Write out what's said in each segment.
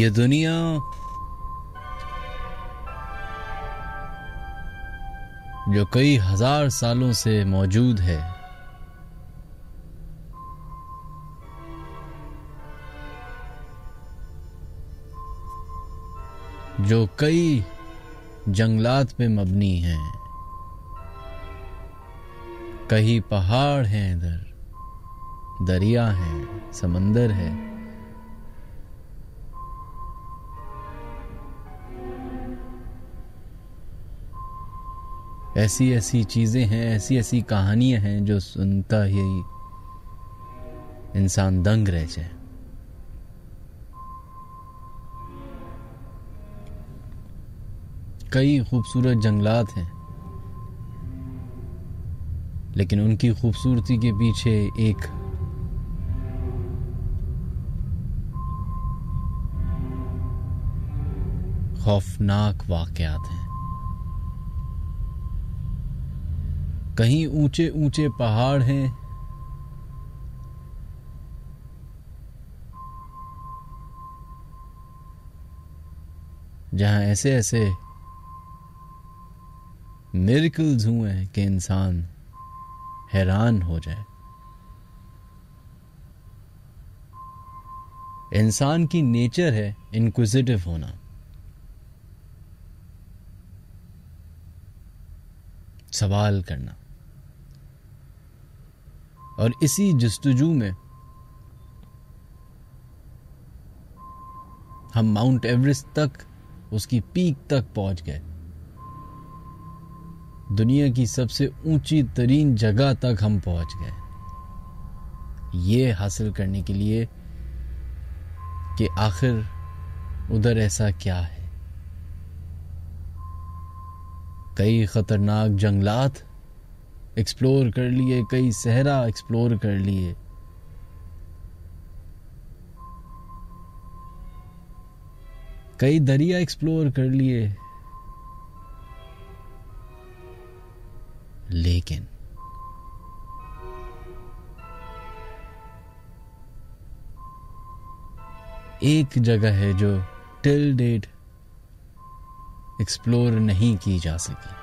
یہ دنیا جو کئی ہزار سالوں سے موجود ہے۔ جو کئی جنگلات پہ مبنی ہیں۔ کئی پہاڑ ہیں ادھر، دریا ہیں، سمندر ہے ایسی ایسی چیزیں ہیں، ایسی ایسی کہانیاں ہیں جو سنتا ہی انسان دنگ رہ جائے۔ کئی خوبصورت جنگلات ہیں، لیکن ان کی خوبصورتی کے پیچھے ایک خوفناک واقعات ہیں۔ کہیں اونچے اونچے پہاڑ ہیں۔ جہاں ایسے ایسے میریکلز ہوئے ہیں کہ انسان حیران ہو جائے۔ انسان کی نیچر ہے انکوزیٹو ہونا۔ سوال کرنا۔ اور اسی جستجو میں ہم ماؤنٹ ایوریسٹ تک، اس کی پیک تک پہنچ گئے۔ دنیا کی سب سے اونچی ترین جگہ تک ہم پہنچ گئے۔ یہ حاصل کرنے کے لیے کہ آخر ادھر ایسا کیا ہے۔ کئی خطرناک جنگلات ایکسپلور کر لیے، کئی صحرا ایکسپلور کر لیے۔ کئی دریا ایکسپلور کر لیے۔ لیکن ایک جگہ ہے جو ٹل ڈیٹ ایکسپلور نہیں کی جا سکی۔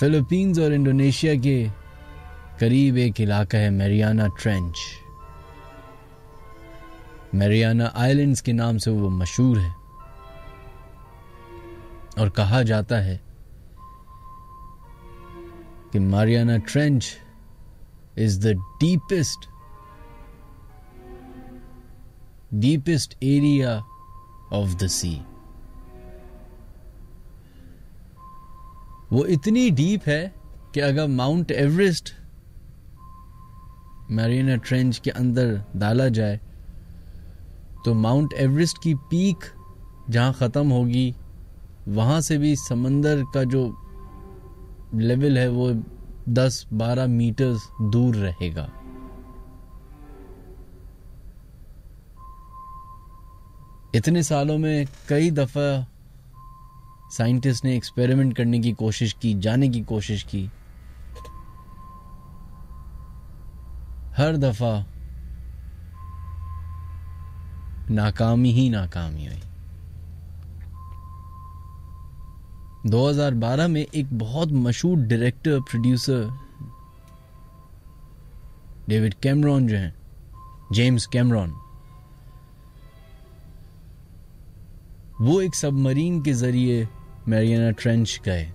فلپینز اور انڈونیشیا کے قریب ایک علاقہ ہے میریانا ٹرینچ۔ میریانا آئلینڈز کے نام سے وہ مشہور ہے۔ اور کہا جاتا ہے کہ Mariana trench is the deepest deepest area of the sea. وہ اتنی ڈیپ ہے کہ اگر ماؤنٹ ایوریسٹ میرینا ٹرینچ کے اندر ڈالا جائے، تو ماؤنٹ ایوریسٹ کی پیک جہاں ختم ہوگی، وہاں سے بھی سمندر کا جو لیول ہے وہ دس بارہ میٹرز دور رہے گا۔ اتنے سالوں میں کئی دفعہ سائنٹسٹ نے ایکسپیریمنٹ کرنے کی کوشش کی، جانے کی کوشش کی۔ ہر دفعہ ناکامی ہی ناکامی ہوئی۔ دو ہزار بارہ میں ایک بہت مشہور ڈائریکٹر، پروڈیوسر ڈیوڈ کیمرون جو ہیں، جیمز کیمرون۔ وہ ایک سب مرین کے ذریعے میرینا ٹرینچ گئے۔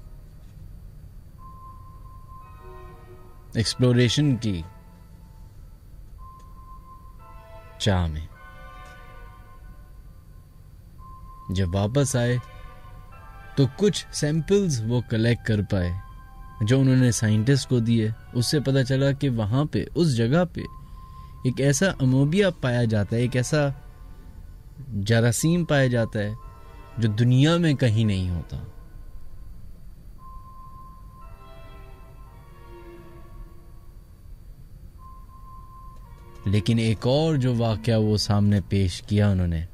ایکسپلوریشن کی۔ چاہ میں جب واپس آئے تو کچھ سیمپلز وہ کلیکٹ کر پائے جو انہوں نے سائنٹسٹ کو دیے۔ اس سے پتا چلا کہ وہاں پہ، اس جگہ پہ ایک ایسا اموبیا پایا جاتا ہے، ایک ایسا جراثیم پایا جاتا ہے۔ جو دنیا میں کہیں نہیں ہوتا۔ لیکن ایک اور جو واقعہ وہ سامنے پیش کیا انہوں نے،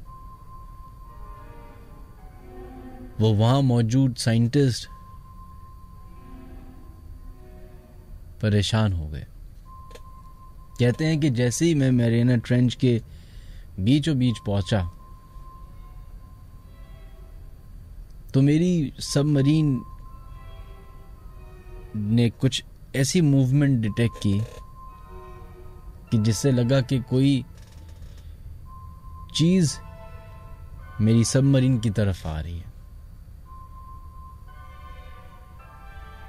وہ وہاں موجود سائنٹسٹ پریشان ہو گئے۔ کہتے ہیں کہ جیسے ہی میں میرینا ٹرینچ کے بیچوں بیچ پہنچا تو میری سب مرین نے کچھ ایسی موومنٹ ڈیٹیکٹ کی کہ جس سے لگا کہ کوئی چیز میری سب مرین کی طرف آ رہی ہے۔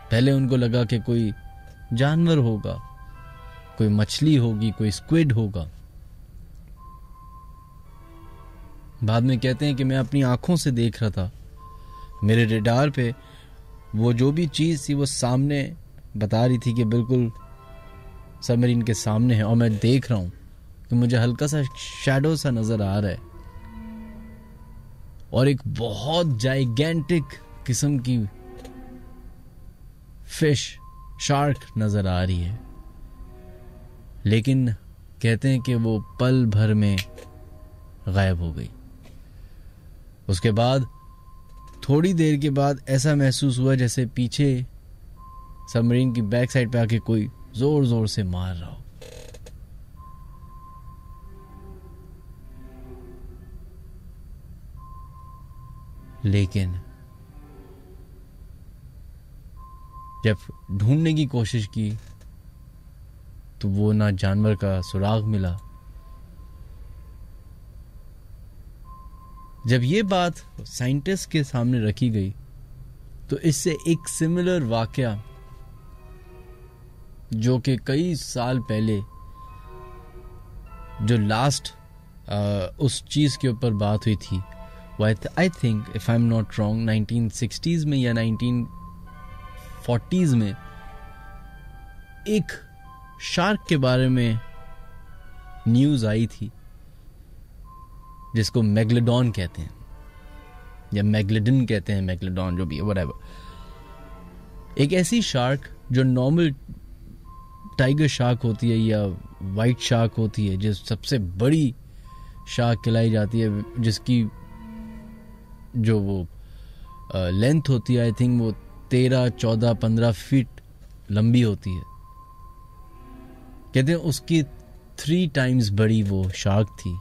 پہلے ان کو لگا کہ کوئی جانور ہوگا، کوئی مچھلی ہوگی، کوئی اسکوڈ ہوگا۔ بعد میں کہتے ہیں کہ میں اپنی آنکھوں سے دیکھ رہا تھا۔ میرے ریڈار پہ وہ جو بھی چیز تھی وہ سامنے بتا رہی تھی کہ بالکل سب مرین کے سامنے ہے اور میں دیکھ رہا ہوں کہ مجھے ہلکا سا شیڈو سا نظر آ رہا ہے اور ایک بہت جائگینٹک قسم کی فش شارک نظر آ رہی ہے۔ لیکن کہتے ہیں کہ وہ پل بھر میں غائب ہو گئی۔ اس کے بعد تھوڑی دیر کے بعد ایسا محسوس ہوا جیسے پیچھے سبمرین کی بیک سائڈ پہ آ کے کوئی زور زور سے مار رہا ہو۔ لیکن جب ڈھونڈنے کی کوشش کی تو وہ نہ جانور کا سراغ ملا جب یہ بات سائنٹسٹ کے سامنے رکھی گئی تو اس سے ایک سملر واقعہ جو کہ کئی سال پہلے جو لاسٹ اس چیز کے اوپر بات ہوئی تھی۔ I think if I am not wrong nineteen sixties میں یا نائنٹین فورٹیز میں ایک شارک کے بارے میں نیوز آئی تھی۔ جس کو میگلیڈون کہتے ہیں، یا میگلیڈن کہتے ہیں، میگلیڈون جو بھی ہے ایک ایسی شارک جو نارمل ٹائیگر شارک ہوتی ہے یا وائٹ شارک ہوتی ہے، جو سب سے بڑی شارک کھلائی جاتی ہے، جس کی جو وہ لینتھ ہوتی ہے آئی تھنک وہ تیرہ، چودہ، پندرہ فٹ لمبی ہوتی ہے۔ کہتے ہیں اس کی تھری ٹائمز بڑی وہ شارک تھی۔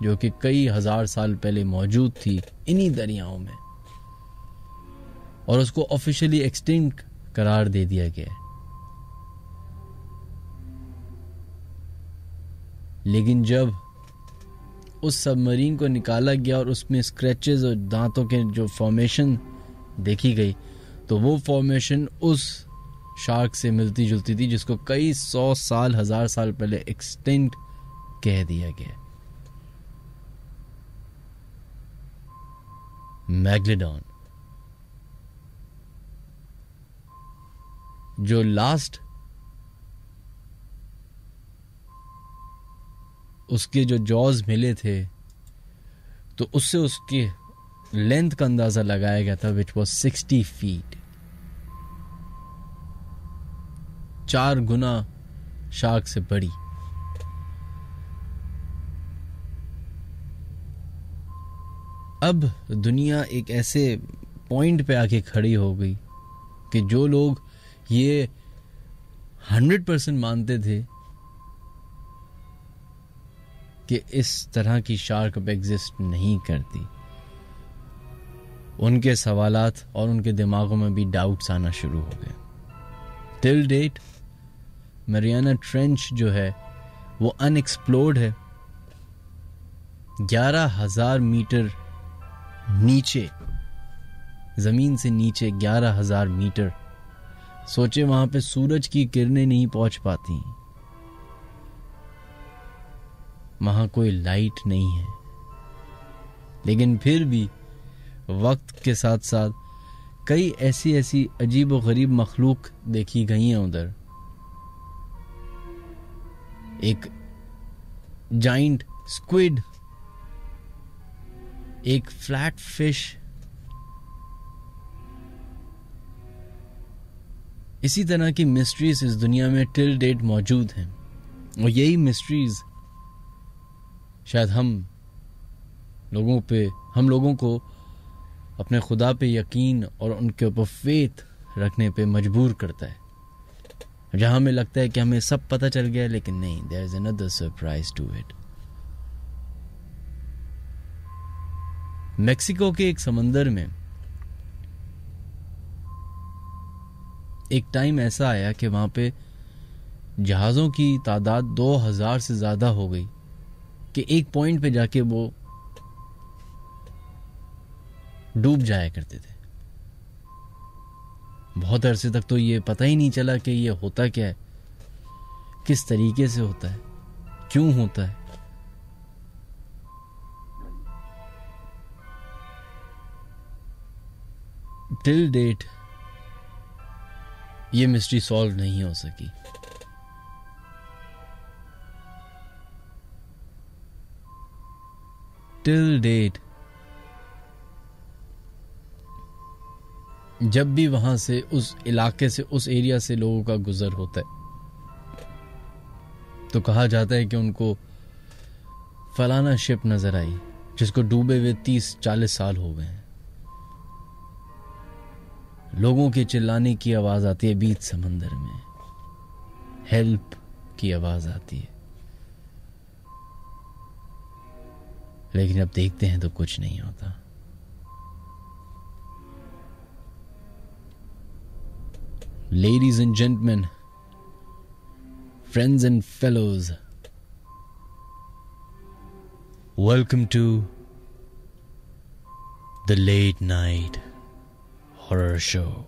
جو کہ کئی ہزار سال پہلے موجود تھی انہی دریاؤں میں۔ اور اس کو آفیشلی ایکسٹنٹ قرار دے دیا گیا۔ لیکن جب اس سب مرین کو نکالا گیا اور اس میں اسکریچز اور دانتوں کے جو فارمیشن دیکھی گئی، تو وہ فارمیشن اس شارک سے ملتی جلتی تھی جس کو کئی سو سال، ہزار سال پہلے ایکسٹینٹ کہہ دیا گیا۔ میگلیڈون۔ جو لاسٹ اس کے جو جوز ملے تھے، تو اس سے اس کے لینتھ کا اندازہ لگایا گیا تھا وچ واز سکسٹی فیٹ چار گنا شارک سے بڑی۔ اب دنیا ایک ایسے پوائنٹ پہ آ کے کھڑی ہو گئی کہ جو لوگ یہ ہنڈریڈ پرسینٹ مانتے تھے کہ اس طرح کی شارک اب ایگزسٹ نہیں کرتی۔ ان کے سوالات اور ان کے دماغوں میں بھی ڈاؤٹس آنا شروع ہو گئے۔ ٹل ڈیٹ مریانہ ٹرینچ جو ہے وہ ان ایکسپلورڈ ہے۔ گیارہ ہزار میٹر نیچے، زمین سے نیچے گیارہ ہزار میٹر۔ سوچے وہاں پہ سورج کی کرنیں نہیں پہنچ پاتی۔ وہاں کوئی لائٹ نہیں ہے۔ لیکن پھر بھی وقت کے ساتھ ساتھ کئی ایسی ایسی عجیب و غریب مخلوق دیکھی گئی ہیں ادھر۔ ایک جائنٹ اسکوڈ ایک فلیٹ فش۔ اسی طرح کی مسٹریز اس دنیا میں ٹل ڈیٹ موجود ہیں۔ اور یہی مسٹریز شاید ہم لوگوں پہ، ہم لوگوں کو اپنے خدا پہ یقین اور ان کے اوپر فیت رکھنے پہ مجبور کرتا ہے۔ جہاں ہمیں لگتا ہے کہ ہمیں سب پتہ چل گیا لیکن نہیں there is another surprise to it Mexico کے ایک سمندر میں ایک ٹائم ایسا آیا کہ وہاں پہ جہازوں کی تعداد دو ہزار سے زیادہ ہو گئی کہ ایک پوائنٹ پہ جا کے وہ ڈوب جایا کرتے تھے۔ بہت عرصے تک تو یہ پتہ ہی نہیں چلا کہ یہ ہوتا کیا ہے، کس طریقے سے ہوتا ہے، کیوں ہوتا ہے۔ ٹل ڈیٹ یہ مسٹری سالو نہیں ہو سکی۔ ٹل ڈیٹ جب بھی وہاں سے اس علاقے سے، اس ایریا سے لوگوں کا گزر ہوتا ہے۔ تو کہا جاتا ہے کہ ان کو فلانا شپ نظر آئی، جس کو ڈوبے ہوئے تیس چالیس سال ہو گئے ہیں۔ لوگوں کے چلانے کی آواز آتی ہے بیچ سمندر میں۔ ہیلپ کی آواز آتی ہے۔ لیکن اب دیکھتے ہیں تو کچھ نہیں ہوتا۔ Ladies and gentlemen, friends and fellows, welcome to the Late Night. Horror Show.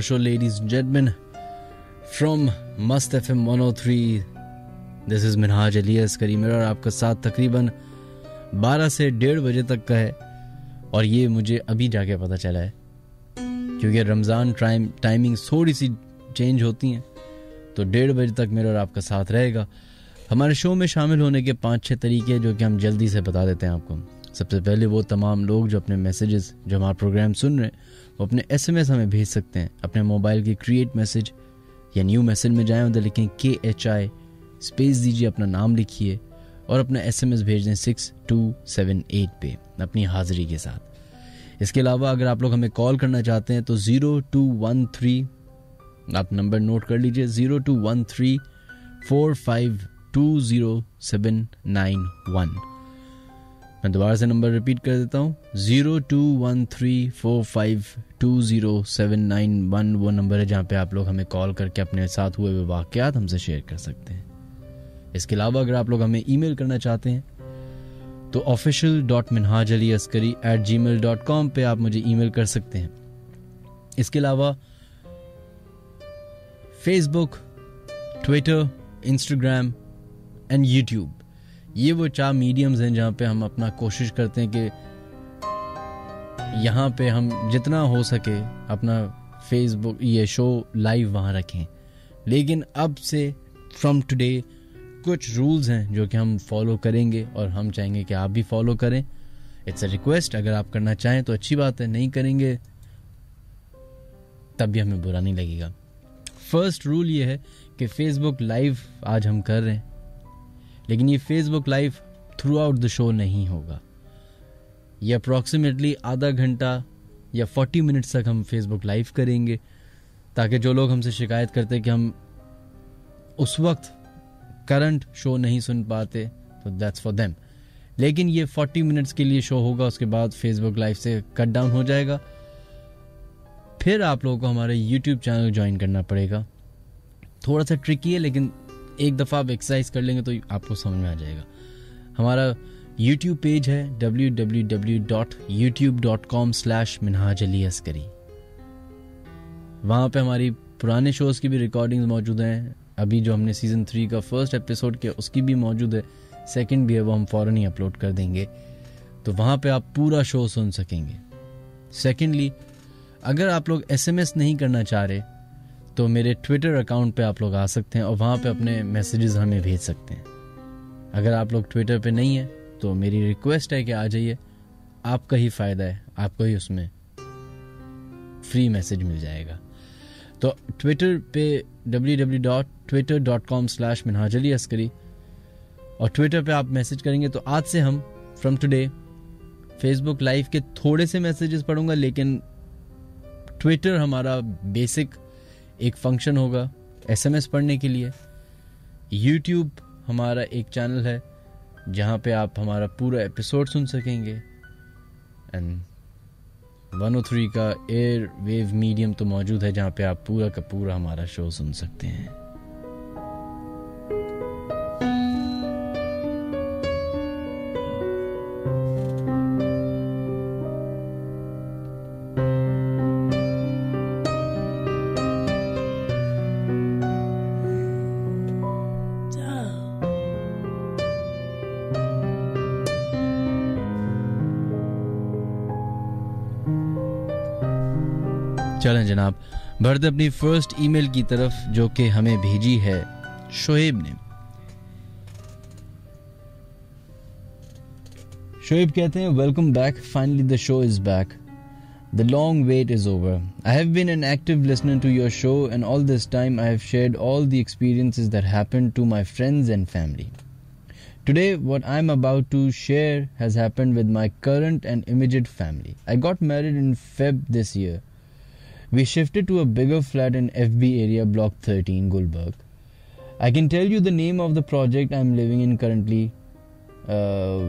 Late night horror show ladies gentlemen from Mast F M one o three this is Minhaj Ali اور آپ کا ساتھ تقریباً بارہ سے ڈیڑھ بجے تک کا ہے اور یہ مجھے ابھی جا کے پتہ چلا ہے کیونکہ رمضان ٹائم ٹائمنگ تھوڑی سی چینج ہوتی ہیں تو ڈیڑھ بجے تک میرا اور آپ کا ساتھ رہے گا ہمارے شو میں شامل ہونے کے پانچ چھ طریقے جو کہ ہم جلدی سے بتا دیتے ہیں آپ کو سب سے پہلے وہ تمام لوگ جو اپنے میسیجز جو ہمارا پروگرام سن رہے ہیں وہ اپنے ایس ایم ایس ہمیں بھیج سکتے ہیں۔ اپنے موبائل کی کریٹ میسج یا نیو میسج میں جائیں ادھر لکھیں کے ایچ آئی اسپیس دیجیے اپنا نام لکھیے اور اپنا ایس ایم ایس بھیج دیں سکس ٹو سیون ایٹ پہ اپنی حاضری کے ساتھ۔ اس کے علاوہ اگر آپ لوگ ہمیں کال کرنا چاہتے ہیں تو زیرو ٹو ون تھری آپ نمبر نوٹ کر لیجیے zero two one three four five two zero seven nine one میں دوبارہ سے نمبر ریپیٹ کر دیتا ہوں۔ Zero two one three four five two zero seven nine one, وہ نمبر ہے جہاں پہ آپ لوگ ہمیں کال کر کے اپنے ساتھ ہوئے ہوئے واقعات ہم سے شیئر کر سکتے ہیں۔ اس کے علاوہ اگر آپ لوگ ہمیں ای میل کرنا چاہتے ہیں، تو آفیشیل ڈاٹ منہاج علی عسکری at G mile dot com پہ آپ مجھے ای میل کر سکتے ہیں۔ اس کے علاوہ Facebook Twitter Instagram and YouTube یہ وہ چار میڈیمز ہیں جہاں پہ ہم اپنا کوشش کرتے ہیں کہ یہاں پہ ہم جتنا ہو سکے اپنا فیس بک یہ شو لائیو وہاں رکھیں۔ لیکن اب سے فرام ٹوڈے کچھ رولز ہیں جو کہ ہم فالو کریں گے اور ہم چاہیں گے کہ آپ بھی فالو کریں۔ اٹس اے ریکویسٹ اگر آپ کرنا چاہیں تو اچھی بات ہے، نہیں کریں گے تب بھی ہمیں برا نہیں لگے گا۔ فرسٹ رول یہ ہے کہ فیس بک لائیو آج ہم کر رہے ہیں۔ لیکن یہ Facebook live throughout the show نہیں ہوگا۔ یہ اپروکسیمیٹلی آدھا گھنٹہ یا فورٹی منٹس تک ہم فیس بک لائیو کریں گے تاکہ جو لوگ ہم سے شکایت کرتے کہ ہم اس وقت کرنٹ شو نہیں سن پاتے، تو دیٹس فار دیم لیکن یہ فورٹی منٹس کے لیے شو ہوگا، اس کے بعد فیس بک لائیو سے کٹ ڈاؤن ہو جائے گا۔ پھر آپ لوگوں کو ہمارے یوٹیوب چینل جوائن کرنا پڑے گا۔ تھوڑا سا ٹرکی ہے، لیکن ایک دفعہ آپ ایکسرسائز کر لیں گے تو آپ کو سمجھ میں آ جائے گا۔ ہمارا یوٹیوب پیج ہے W W W dot YouTube dot com slash Minhaj Ali Askari وہاں پہ ہماری پرانے شوز کی بھی ریکارڈنگ موجود ہیں۔ ابھی جو ہم نے سیزن تھری کا فرسٹ ایپیسوڈ کیا، اس کی بھی موجود ہے۔ سیکنڈ بھی ہے، وہ ہم فوراً ہی اپلوڈ کر دیں گے۔ تو وہاں پہ آپ پورا شو سن سکیں گے۔ سیکنڈلی اگر آپ لوگ ایس ایم ایس نہیں کرنا چاہ رہے تو میرے ٹویٹر اکاؤنٹ پہ آپ لوگ آ سکتے ہیں اور وہاں پہ اپنے میسیجز ہمیں بھیج سکتے ہیں۔ اگر آپ لوگ ٹویٹر پہ نہیں ہیں تو میری ریکویسٹ ہے کہ آ جائیے۔ آپ کا ہی فائدہ ہے، آپ کو ہی اس میں فری میسج مل جائے گا۔ تو ٹویٹر پہ W W dot Twitter dot com slash Minhaj Ali Askari اور ٹویٹر پہ آپ میسج کریں گے تو آج سے ہم from today Facebook live کے تھوڑے سے میسیجز پڑھوں گا، لیکن ٹویٹر ہمارا بیسک ایک فنکشن ہوگا ایس ایم ایس پڑھنے کے لیے۔ یوٹیوب ہمارا ایک چینل ہے جہاں پہ آپ ہمارا پورا ایپیسوڈ سن سکیں گے۔ اینڈ ون او تھری کا ایئر ویو میڈیم تو موجود ہے جہاں پہ آپ پورا کا پورا ہمارا شو سن سکتے ہیں۔ چلیں جناب۔ بڑھتے اپنی فرسٹ ای میل کی طرف جو کہ ہمیں بھیجی ہے، شعیب نے۔ شعیب کہتے ہیں welcome back finally the show is back the long wait is over I have been an active listener to your show and all this time I have shared all the experience that happen to my friends and family today what I am about to share has happen with my current and immediate family I got married in Feb this year We shifted to a bigger flat in FB area, block 13, Gulberg. I can tell you the name of the project I'm living in currently. Uh,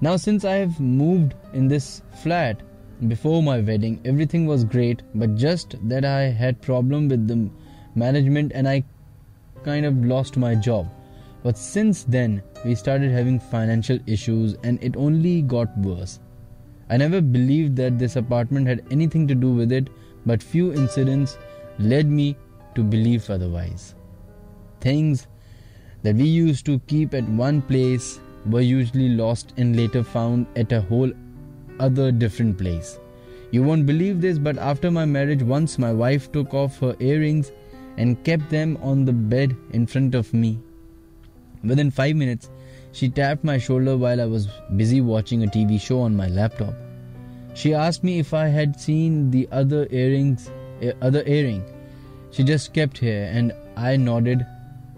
Now since I have moved in this flat before my wedding, everything was great, but just that I had problem with the management and I kind of lost my job. But since then, we started having financial issues and it only got worse. I never believed that this apartment had anything to do with it, but few incidents led me to believe otherwise. Things that we used to keep at one place were usually lost and later found at a whole other different place. You won't believe this, but after my marriage, once my wife took off her earrings and kept them on the bed in front of me. Within 5 minutes, she tapped my shoulder while I was busy watching a TV show on my laptop. She asked me if I had seen the other earrings, eh, other earring. She just kept here, and I nodded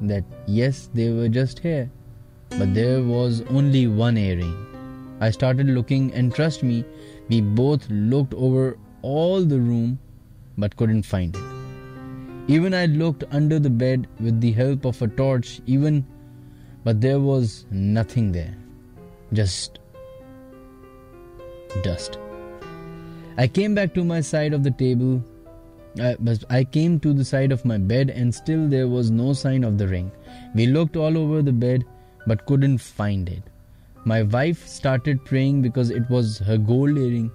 that yes, they were just here. But there was only one earring. I started looking, and trust me, we both looked over all the room but couldn't find it. Even I looked under the bed with the help of a torch, but there was nothing there, just dust. I came back to my side of the table. Uh, I came to the side of my bed and still there was no sign of the ring. We looked all over the bed but couldn't find it. My wife started praying because it was her gold earring.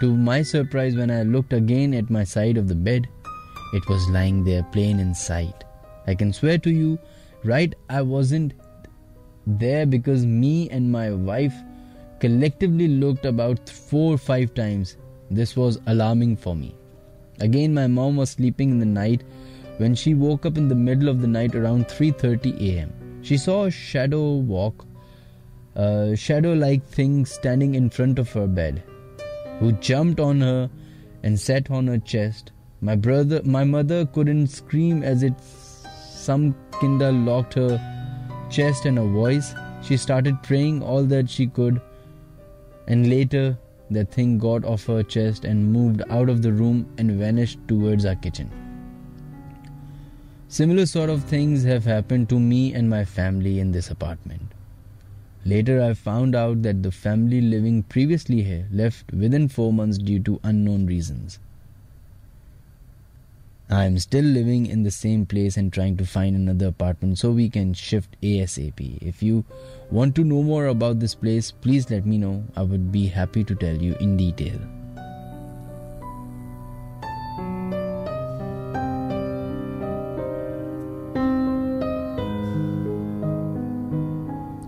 To my surprise, when I looked again at my side of the bed, it was lying there plain in sight. I can swear to you, right, I wasn't there because me and my wife collectively looked about 4 or 5 times. This was alarming for me. Again, my mom was sleeping in the night when she woke up in the middle of the night around 3:30 a.m. She saw a shadow walk, a shadow-like thing standing in front of her bed, who jumped on her and sat on her chest. My brother, my mother couldn't scream as it some kinda locked her chest and her voice. She started praying all that she could, and later that thing got off her chest and moved out of the room and vanished towards our kitchen. Similar sort of things have happened to me and my family in this apartment. Later I found out that the family living previously here left within 4 months due to unknown reasons. I'm still living in the same place and trying to find another apartment so we can shift ASAP. If you want to know more about this place, please let me know. I would be happy to tell you in detail.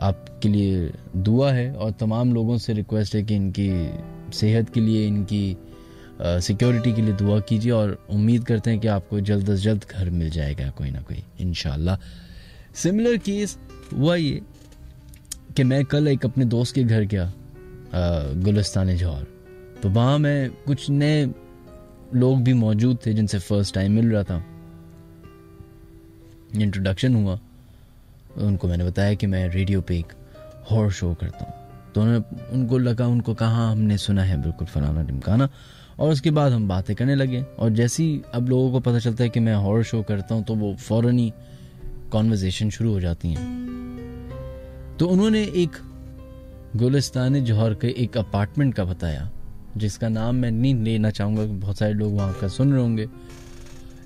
آپ کے لیے دعا ہے اور تمام لوگوں سے request ہے کہ ان کی صحت کے لیے، ان کی سیکیورٹی کے لیے دعا کیجیے اور امید کرتے ہیں کہ آپ کو جلد از جلد گھر مل جائے گا کوئی نہ کوئی ان شاء اللہ سملر کیس ہوا یہ کہ میں کل ایک اپنے دوست کے گھر گیا گلستان جوہر۔ تو وہاں میں کچھ نئے لوگ بھی موجود تھے جن سے فرسٹ ٹائم مل رہا تھا۔ انٹروڈکشن ہوا۔ ان کو میں نے بتایا کہ میں ریڈیو پہ ایک ہور شو کرتا ہوں۔ تو انہوں نے ان کو لگا ان کو کہاں ہم نے سنا ہے۔ بالکل فلانا ڈمکانا اور اس کے بعد ہم باتیں کرنے لگے۔ اور جیسی اب لوگوں کو پتہ چلتا ہے کہ میں ہور شو کرتا ہوں تو وہ فوراً ہی کانورزیشن شروع ہو جاتی ہیں۔ تو انہوں نے ایک گلستان جوہر کے ایک اپارٹمنٹ کا بتایا، جس کا نام میں نہیں لینا چاہوں گا کہ بہت سارے لوگ وہاں کا سن رہے ہوں گے۔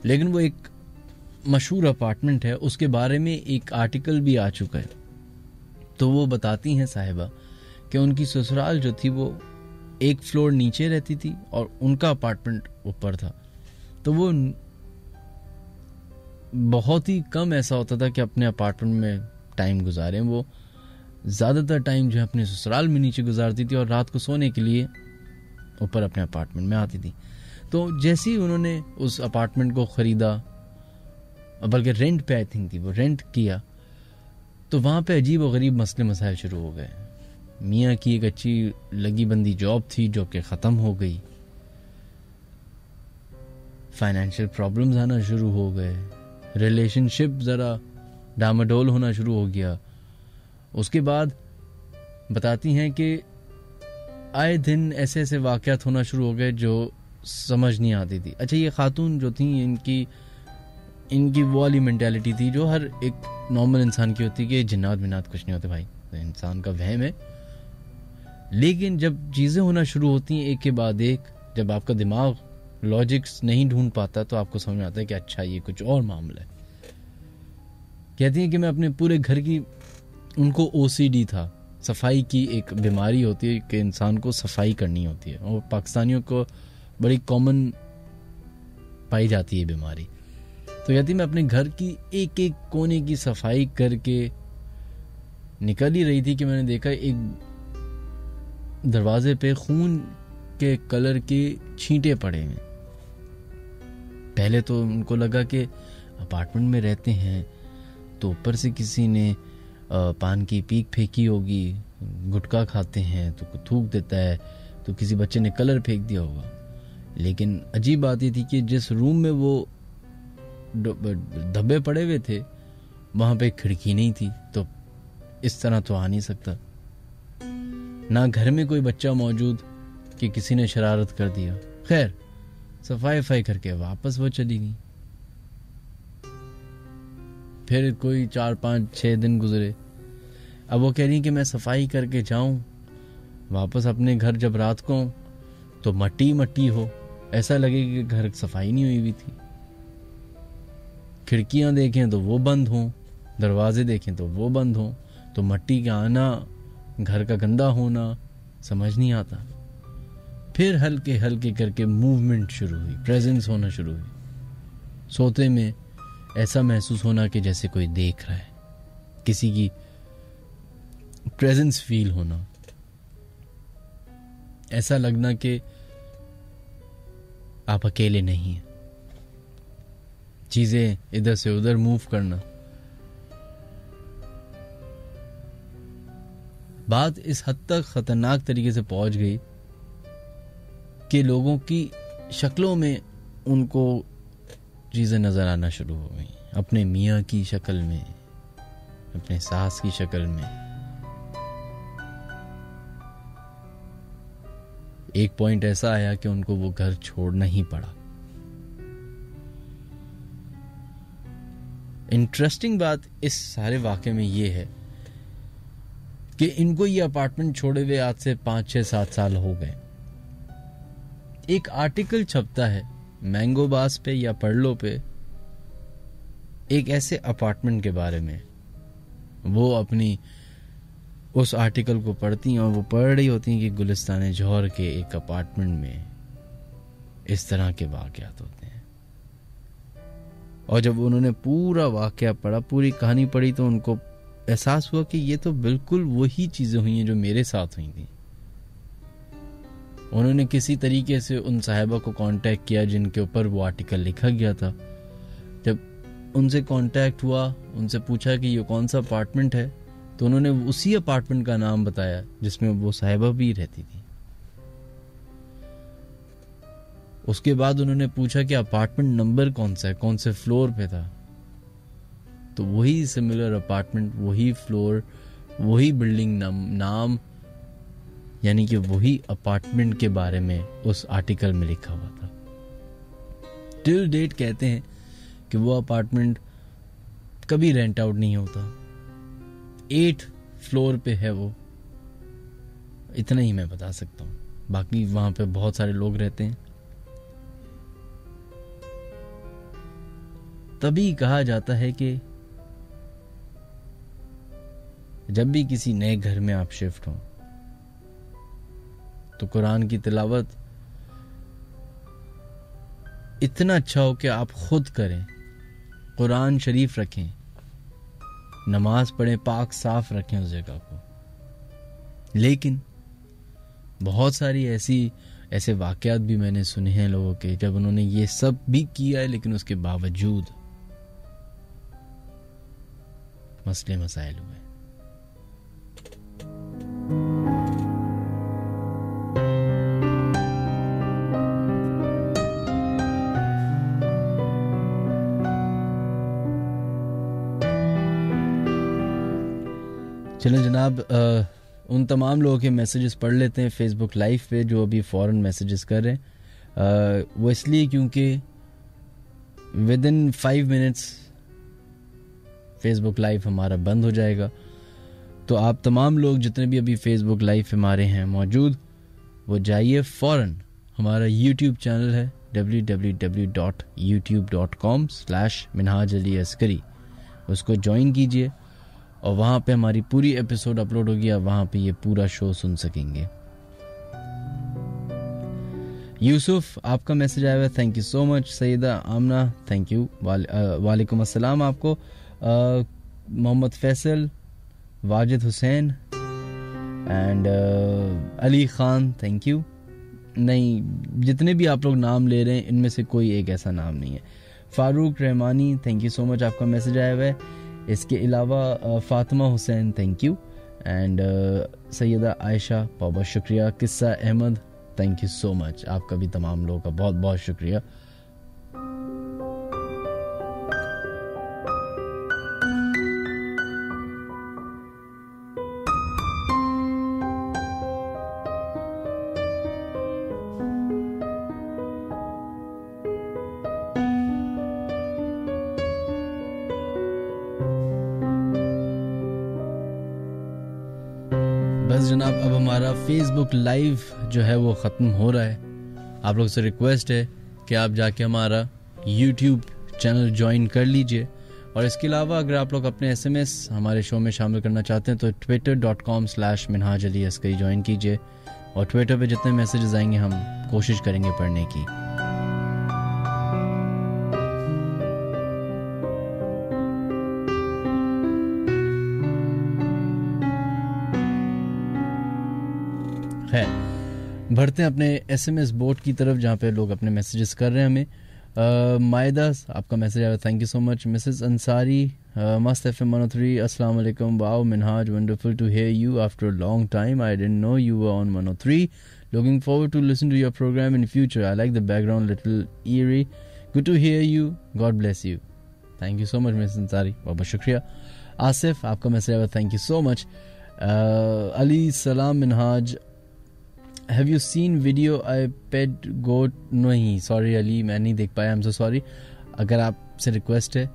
لیکن وہ ایک مشہور اپارٹمنٹ ہے، اس کے بارے میں ایک آرٹیکل بھی آ چکا ہے۔ تو وہ بتاتی ہیں صاحبہ کہ ان کی سسرال جو تھی، وہ ایک فلور نیچے رہتی تھی اور ان کا اپارٹمنٹ اوپر تھا۔ تو وہ بہت ہی کم ایسا ہوتا تھا کہ اپنے اپارٹمنٹ میں ٹائم گزاریں وہ زیادہ تر ٹائم جو ہے اپنے سسرال میں نیچے گزارتی تھی اور رات کو سونے کے لیے اوپر اپنے اپارٹمنٹ میں آتی تھی۔ تو جیسے ہی انہوں نے اس اپارٹمنٹ کو خریدا بلکہ رینٹ پہ آئی تھنک تھی، وہ رینٹ کیا۔ تو وہاں پہ عجیب و غریب مسئلے مسائل شروع ہو گئے۔ میاں کی ایک اچھی لگی بندی جاب تھی جو کہ ختم ہو گئی۔ فائنینشیل پرابلمز آنا شروع ہو گئے۔ ریلیشن شپ ذرا ڈامڈول ہونا شروع ہو گیا۔ اس کے بعد بتاتی ہیں کہ آئے دن ایسے ایسے واقعات ہونا شروع ہو گئے جو سمجھ نہیں آتی تھی۔ اچھا یہ خاتون جو تھیں، ان کی ان کی وہ والی مینٹیلٹی تھی جو ہر ایک نارمل انسان کی ہوتی کہ جنات بنات کچھ نہیں ہوتے بھائی، انسان کا وہم ہے۔ لیکن جب چیزیں ہونا شروع ہوتی ہیں ایک کے بعد ایک، جب آپ کا دماغ لاجکس نہیں ڈھونڈ پاتا تو آپ کو سمجھ آتا ہے کہ اچھا یہ کچھ اور معاملہ ہے۔ کہتی ہیں کہ میں اپنے پورے گھر کی، ان کو او سی ڈی تھا۔ صفائی کی ایک بیماری ہوتی ہے کہ انسان کو صفائی کرنی ہوتی ہے۔ اور پاکستانیوں کو بڑی کامن پائی جاتی ہے بیماری۔ تو کہتی میں اپنے گھر کی ایک ایک کونے کی صفائی کر کے نکل ہی رہی تھی کہ میں نے دیکھا ایک دروازے پہ خون کے کلر کے چھینٹے پڑے ہیں۔ پہلے تو ان کو لگا کہ اپارٹمنٹ میں رہتے ہیں، تو اوپر سے کسی نے پان کی پیک پھینکی ہوگی، گٹکا کھاتے ہیں، تو تھوک دیتا ہے، تو کسی بچے نے کلر پھینک دیا ہوگا۔ لیکن عجیب بات یہ تھی کہ جس روم میں وہ دھبے پڑے ہوئے تھے، وہاں پہ کھڑکی نہیں تھی، تو اس طرح تو آ نہیں سکتا۔ نہ گھر میں کوئی بچہ موجود کہ کسی نے شرارت کر دیا۔ خیر، صفائی فائی کر کے واپس وہ چلی گئی پھر کوئی چار پانچ چھ دن گزرے۔ اب وہ کہہ رہی کہ میں صفائی کر کے جاؤں، واپس اپنے گھر جب رات کو تو مٹی مٹی ہو۔ ایسا لگے کہ گھر صفائی نہیں ہوئی ہوئی تھی۔ کھڑکیاں دیکھیں تو وہ بند ہوں، دروازے دیکھیں تو وہ بند ہوں، تو مٹی کا آنا، گھر کا گندا ہونا، سمجھ نہیں آتا۔ پھر ہلکے ہلکے کر کے موومنٹ شروع ہوئی پریزنس ہونا شروع ہوئی۔ سوتے میں ایسا محسوس ہونا کہ جیسے کوئی دیکھ رہا ہے، کسی کی پریزنس فیل ہونا۔ ایسا لگنا کہ آپ اکیلے نہیں ہیں۔ چیزیں ادھر سے ادھر موو کرنا۔ بات اس حد تک خطرناک طریقے سے پہنچ گئی کہ لوگوں کی شکلوں میں ان کو چیزیں نظر آنا شروع ہو گئی اپنے میاں کی شکل میں، اپنے ساس کی شکل میں۔ ایک پوائنٹ ایسا آیا کہ ان کو وہ گھر چھوڑنا ہی پڑا۔ انٹرسٹنگ بات اس سارے واقعے میں یہ ہے کہ ان کو یہ اپارٹمنٹ چھوڑے ہوئے آج سے پانچ چھ سات سال ہو گئے۔ ایک آرٹیکل چھپتا ہے مینگو باس پہ یا پڑلو پہ ایک ایسے اپارٹمنٹ کے بارے میں۔ وہ اپنی اس آرٹیکل کو پڑھتی ہیں اور وہ پڑھ رہی ہوتی ہیں کہ گلستان جوہر کے ایک اپارٹمنٹ میں اس طرح کے واقعات ہوتے ہیں۔ اور جب انہوں نے پورا واقعہ پڑھا، پوری کہانی پڑھی تو ان کو احساس ہوا کہ یہ تو بالکل وہی چیزیں ہوئی ہیں جو میرے ساتھ ہوئی تھیں۔ انہوں نے کسی طریقے سے ان صاحبہ کو کانٹیکٹ کیا جن کے اوپر وہ آرٹیکل لکھا گیا تھا۔ جب ان سے کانٹیکٹ ہوا، ان سے پوچھا کہ یہ کون سا اپارٹمنٹ ہے، تو انہوں نے اسی اپارٹمنٹ کا نام بتایا جس میں وہ صاحبہ بھی رہتی تھی اس کے بعد انہوں نے پوچھا کہ اپارٹمنٹ نمبر کون سا ہے؟ کون سے فلور پہ تھا؟ تو وہی سملر اپارٹمنٹ وہی فلور وہی بلڈنگ نام یعنی کہ وہی اپارٹمنٹ کے بارے میں اس آرٹیکل میں لکھا ہوا تھا۔ ٹل ڈیٹ کہتے ہیں کہ وہ اپارٹمنٹ کبھی رینٹ آؤٹ نہیں ہوتا۔ ایٹ فلور پہ ہے وہ۔ اتنا ہی میں بتا سکتا ہوں۔ باقی وہاں پہ بہت سارے لوگ رہتے ہیں۔ تبھی کہا جاتا ہے کہ جب بھی کسی نئے گھر میں آپ شفٹ ہوں، تو قرآن کی تلاوت اتنا اچھا ہو کہ آپ خود کریں، قرآن شریف رکھیں، نماز پڑھیں، پاک صاف رکھیں اس جگہ کو۔ لیکن بہت ساری ایسی، ایسے واقعات بھی میں نے سنے ہیں لوگوں کے، جب انہوں نے یہ سب بھی کیا ہے لیکن اس کے باوجود مسئلے مسائل ہوئے۔ چلیں جناب ان تمام لوگوں کے میسیجز پڑھ لیتے ہیں فیس بک لائیو پہ جو ابھی فوراً میسیجز کر رہے ہیں۔ وہ اس لیے کیونکہ with in five minutes Facebook live ہمارا بند ہو جائے گا۔ تو آپ تمام لوگ جتنے بھی ابھی فیس بک لائیو ہمارے ہیں موجود، وہ جائیے فوراً۔ ہمارا یوٹیوب چینل ہے W W W dot YouTube dot com slash Minhaj Ali Askari اس کو جوائن کیجیے اور وہاں پہ ہماری پوری ایپیسوڈ اپلوڈ ہو گیا وہاں پہ یہ پورا شو سن سکیں گے۔ یوسف، آپ کا میسج آیا ہوا ہے۔ Thank you so much Syeda Amna thank you وعلیکم السلام آپ کو۔ Muhammad Faisal, Wajid Hussain and Ali Khan thank you نہیں، جتنے بھی آپ لوگ نام لے رہے ہیں، ان میں سے کوئی ایک ایسا نام نہیں ہے۔ فاروق رحمانی تھینک یو سو مچ آپ کا میسج آیا ہوا ہے۔ اس کے علاوہ Fatima Hussain thank you and Syeda Ayesha, بہت بہت شکریہ۔ قصہ Ahmed thank you so much آپ کا بھی تمام لوگوں کا بہت بہت شکریہ۔ فیسبک لائیو جو ہے وہ ختم ہو رہا ہے۔ آپ لوگ سے ریکویسٹ ہے کہ آپ جا کے ہمارا یوٹیوب چینل جوائن کر لیجیے۔ اور اس کے علاوہ اگر آپ لوگ اپنے ایس ایم ایس ہمارے شو میں شامل کرنا چاہتے ہیں تو Twitter dot com slash Minhaj Ali Askari join کیجیے اور ٹویٹر پہ جتنے میسیجز آئیں گے ہم کوشش کریں گے پڑھنے کی۔ بڑھتے ہیں اپنے ایس ایم ایس بورڈ کی طرف، جہاں پہ لوگ اپنے میسیجز کر رہے ہیں ہمیں۔ مائدہ، آپ کا میسیج آیا thank you so much Mrs Ansari Mast F M one o three السلام علیکم. Wow Minhaj wonderful to hear you after long time I didn't know you on one o three looking forward to listen to your programme in future I like the background little eerie good to hear you God bless you thank you so much Mrs Ansari بہت بہت شکریہ آصف آپ کا message آیا thank you so much Ali, سلام، Minhaj. Have you seen video iPad got نہیں. Sorry علی، میں نہیں دیکھ پایا. ایم سو سوری اگر آپ سے ریکویسٹ ہے،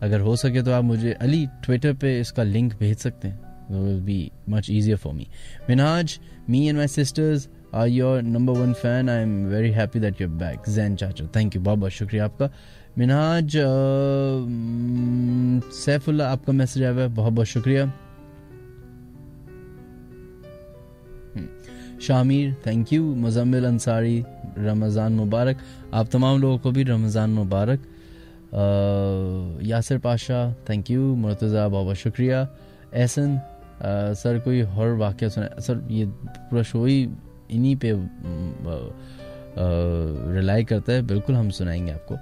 اگر ہو سکے تو آپ مجھے علی ٹویٹر پہ اس کا لنک بھیج سکتے ہیں. Will be much easier for me Minhaj me and my sisters are your number one fan I am very happy that your back Zain چاچا تھینک یو بہت بہت شکریہ آپ کا مناج سیف اللہ آپ کا میسج آیا ہوا ہے بہت بہت شکریہ شامیر تھینک یو مزمل انصاری، رمضان مبارک. آپ تمام لوگوں کو بھی رمضان مبارک. یاسر پاشا تھینک یو مرتضیٰ بابا شکریہ. احسن سر کوئی ہر واقعہ سنا سر، یہ پورا شو ہی انہیں پہ ریلائی کرتا ہے. بالکل ہم سنائیں گے آپ کو.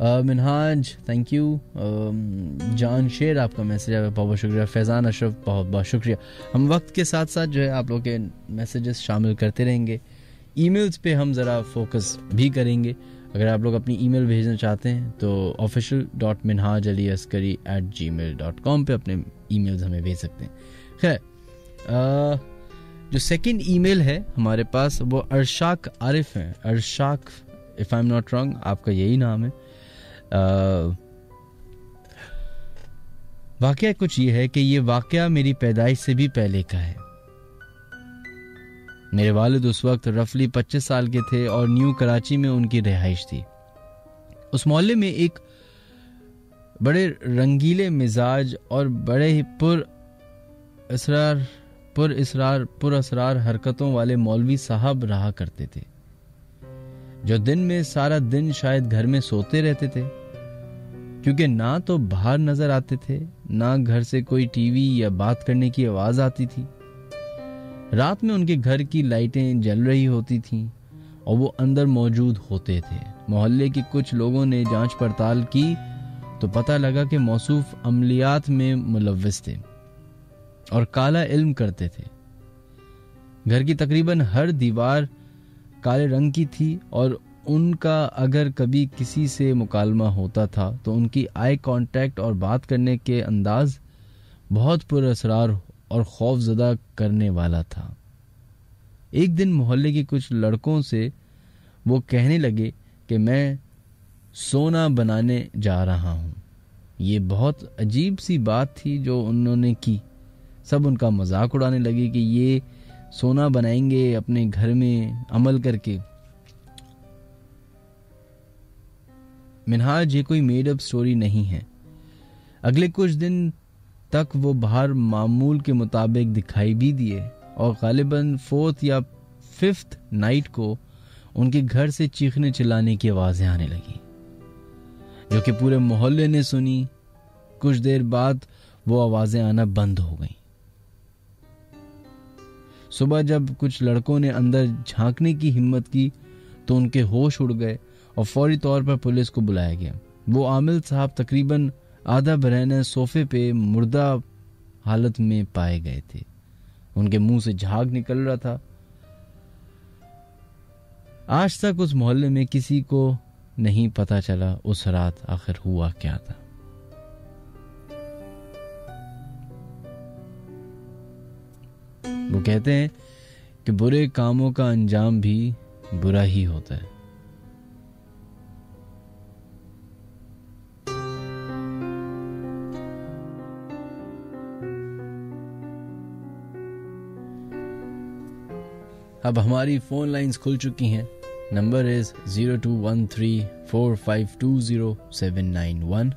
منہاج تھینک یو جان شیر، آپ کا میسج ہے بہت بہت شکریہ. فیضان اشرف، بہت بہت شکریہ. ہم وقت کے ساتھ ساتھ جو ہے، آپ لوگ کے میسیجز شامل کرتے رہیں گے. ای میلز پہ ہم ذرا فوکس بھی کریں گے. اگر آپ لوگ اپنی ای میل بھیجنا چاہتے ہیں، تو آفیشیل ڈاٹ منہاج علی عسکری at G mile dot com پہ اپنے ای میلز ہمیں بھیج سکتے ہیں. خیر جو سیکنڈ ای میل ہے ہمارے پاس، وہ ارشاک عارف ہیں. Arshak if I am not wrong آپ کا یہی نام ہے. واقعہ کچھ یہ ہے کہ یہ واقعہ میری پیدائش سے بھی پہلے کا ہے۔ میرے والد اس وقت رفلی پچیس سال کے تھے اور نیو کراچی میں ان کی رہائش تھی۔ اس محلے میں ایک بڑے رنگیلے مزاج اور بڑے ہی پر اسرار پر اسرار پر اسرار حرکتوں والے مولوی صاحب رہا کرتے تھے۔ جو دن میں، سارا دن شاید گھر میں سوتے رہتے تھے۔ کیونکہ نہ تو باہر نظر آتے تھے، نہ گھر سے کوئی ٹی وی یا بات کرنے کی آواز آتی تھی۔ رات میں ان کے گھر کی لائٹیں جل رہی ہوتی تھیں اور وہ اندر موجود ہوتے تھے۔ محلے کے کچھ لوگوں نے جانچ پڑتال کی تو پتہ لگا کہ موصوف عملیات میں ملوث تھے اور کالا علم کرتے تھے۔ گھر کی تقریباً ہر دیوار کالے رنگ کی تھی اور ان کا اگر کبھی کسی سے مکالمہ ہوتا تھا تو ان کی آئی کانٹیکٹ اور بات کرنے کے انداز بہت پر اسرار اور خوف زدہ کرنے والا تھا۔ ایک دن محلے کے کچھ لڑکوں سے وہ کہنے لگے کہ میں سونا بنانے جا رہا ہوں۔ یہ بہت عجیب سی بات تھی جو انہوں نے کی۔ سب ان کا مذاق اڑانے لگے کہ یہ سونا بنائیں گے اپنے گھر میں عمل کر کے۔ منہاج، یہ کوئی میڈ اپ سٹوری نہیں ہے۔ اگلے کچھ دن تک وہ باہر معمول کے مطابق دکھائی بھی دیے اور غالباً فورتھ یا ففتھ نائٹ کو ان کے گھر سے چیخنے چلانے کی آوازیں آنے لگیں۔ جو کہ پورے محلے نے سنی۔ کچھ دیر بعد وہ آوازیں آنا بند ہو گئیں۔ صبح جب کچھ لڑکوں نے اندر جھانکنے کی ہمت کی تو ان کے ہوش اڑ گئے۔ اور فوری طور پر پولیس کو بلایا گیا۔ وہ عامل صاحب تقریباً آدھا برہنے صوفے پہ مردہ حالت میں پائے گئے تھے۔ ان کے منہ سے جھاگ نکل رہا تھا۔ آج تک اس محلے میں کسی کو نہیں پتا چلا اس رات آخر ہوا کیا تھا۔ وہ کہتے ہیں کہ برے کاموں کا انجام بھی برا ہی ہوتا ہے۔ اب ہماری فون لائنز کھل چکی ہیں۔ Number is zero two one three four five two zero seven nine one.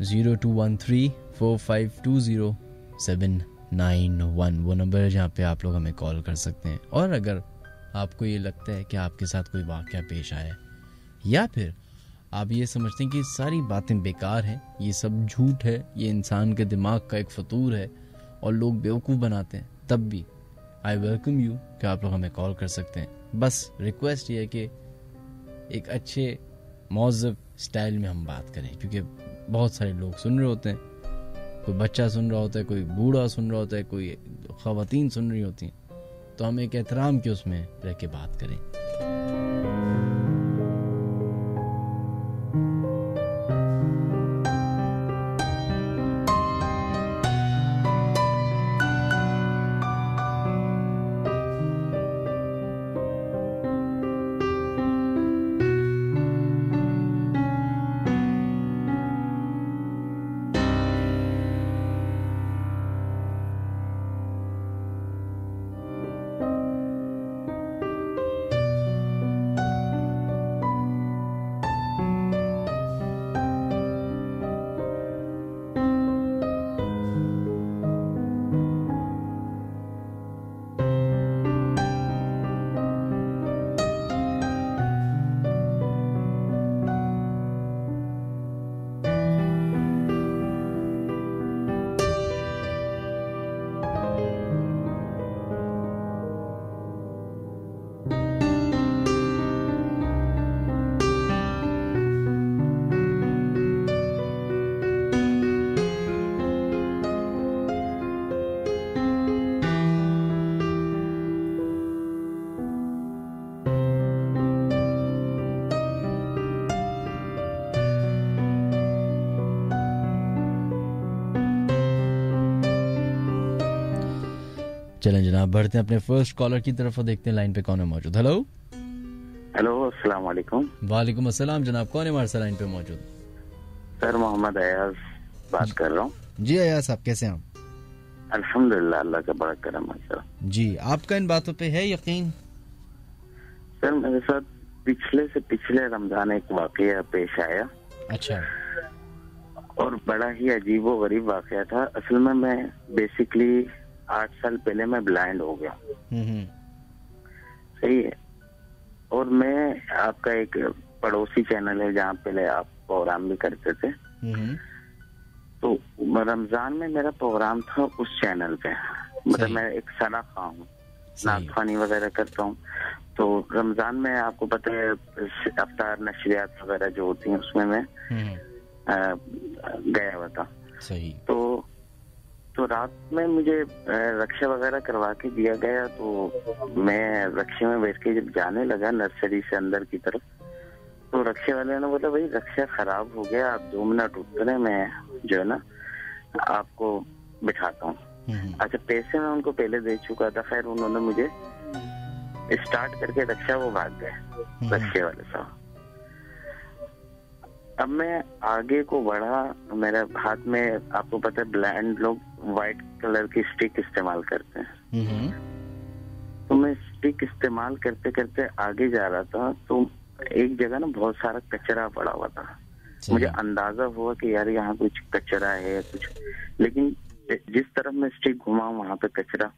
Zero two one three four five two zero seven nine one. وہ نمبر ہے جہاں پہ آپ لوگ ہمیں کال کر سکتے ہیں۔ اور اگر آپ کو یہ لگتا ہے کہ آپ کے ساتھ کوئی واقعہ پیش آیا یا پھر آپ یہ سمجھتے ہیں کہ ساری باتیں بیکار ہیں، یہ سب جھوٹ ہے، یہ انسان کے دماغ کا ایک فطور ہے اور لوگ بیوقوف بناتے ہیں، تب بھی آئی ویلکم یو کہ آپ لوگ ہمیں کال کر سکتے ہیں۔ بس ریکویسٹ یہ ہے کہ ایک اچھے مہذب اسٹائل میں ہم بات کریں، کیونکہ بہت سارے لوگ سن رہے ہوتے ہیں۔ کوئی بچہ سن رہا ہوتا ہے، کوئی بوڑھا سن رہا ہوتا ہے، کوئی خواتین سن رہی ہوتی ہیں۔ تو ہم ایک احترام کے اس میں رہ کے بات کریں۔ بڑھتے ہیں اپنے فرسٹ کالر کی طرف اور دیکھتے ہیں لائن پہ کون ہے موجود۔ ہلو ہلو السلام علیکم۔ وعلیکم السلام جناب کون ہے ہمارے لائن پہ موجود؟ سر محمد ایاز بات کر رہا ہوں۔ جی ایاز آپ کیسے ہیں آپ؟ الحمد للہ اللہ کا بڑا کرم ہے جی آپ کا ان باتوں پہ ہے یقین؟ سر میرے ساتھ پچھلے سے پچھلے رمضان ایک واقعہ پیش آیا۔ اچھا۔ اور بڑا ہی عجیب و غریب واقعہ تھا۔ اصل میں میں بیسکلی آٹھ سال پہلے میں بلائنڈ ہو گیا۔ صحیح ہے۔ اور میں آپ کا ایک پڑوسی چینل ہے جہاں پہلے آپ پروگرام بھی کرتے تھے۔ تو رمضان میں میرا پروگرام تھا اس چینل پہ۔ مطلب میں ایک سنا خواہ ہوں۔ ناخوانی وغیرہ کرتا ہوں۔ تو رمضان میں آپ کو پتہ ہے افطار نشریات وغیرہ جو ہوتی ہیں اس میں میں گیا ہوا تھا۔ تو تو رات میں مجھے رکشے وغیرہ کروا کے دیا گیا تو میں رکشے میں بیٹھ کے جب جانے لگا نرسری سے اندر کی طرف تو رکشے والے نے بولا بھائی رکشہ خراب ہو گیا آپ دو منٹ اترے میں جو ہے نا آپ کو بٹھاتا ہوں. اچھا پیسے میں ان کو پہلے دے چکا تھا خیر انہوں نے مجھے اسٹارٹ کر کے رکشہ وہ بھاگ گئے رکشے والے صاحب۔ اب میں آگے کو بڑھا میرے ہاتھ میں آپ کو پتا بلینڈ لوگ وائٹ کلر کی اسٹک استعمال کرتے ہیں۔ تو میں اسٹک استعمال کرتے کرتے آگے جا رہا تھا تو ایک جگہ نا بہت سارا کچرا پڑا ہوا تھا۔ جی۔ مجھے اندازہ ہوا کہ یار یہاں کچھ کچرا ہے کچھ۔ لیکن جس طرف میں اسٹک گھما وہاں پہ کچرا۔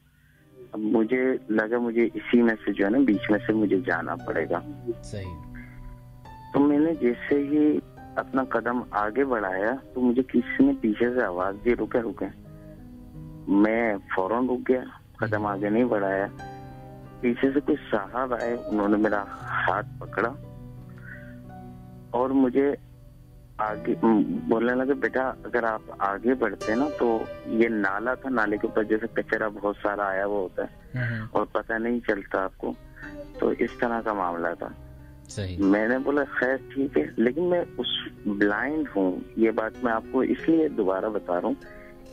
اب مجھے لگا مجھے اسی میں سے جو ہے نا بیچ میں سے مجھے جانا پڑے گا۔ صحیح۔ تو میں نے جیسے ہی اپنا قدم آگے بڑھایا تو مجھے کسی نے پیچھے سے آواز دی رکے رکے۔ میں فوراً رک گیا قدم آگے نہیں بڑھایا۔ پیچھے سے کوئی صاحب آئے انہوں نے میرا ہاتھ پکڑا اور مجھے آگے بولنے لگے بیٹا اگر آپ آگے بڑھتے نا تو یہ نالا تھا نالے کے اوپر جیسے کچرا بہت سارا آیا ہوا ہوتا ہے اور پتہ نہیں چلتا آپ کو۔ تو اس طرح کا معاملہ تھا۔ میں نے بولا خیر ٹھیک ہے لیکن میں اس بلائنڈ ہوں یہ بات میں آپ کو اس لیے دوبارہ بتا رہا ہوں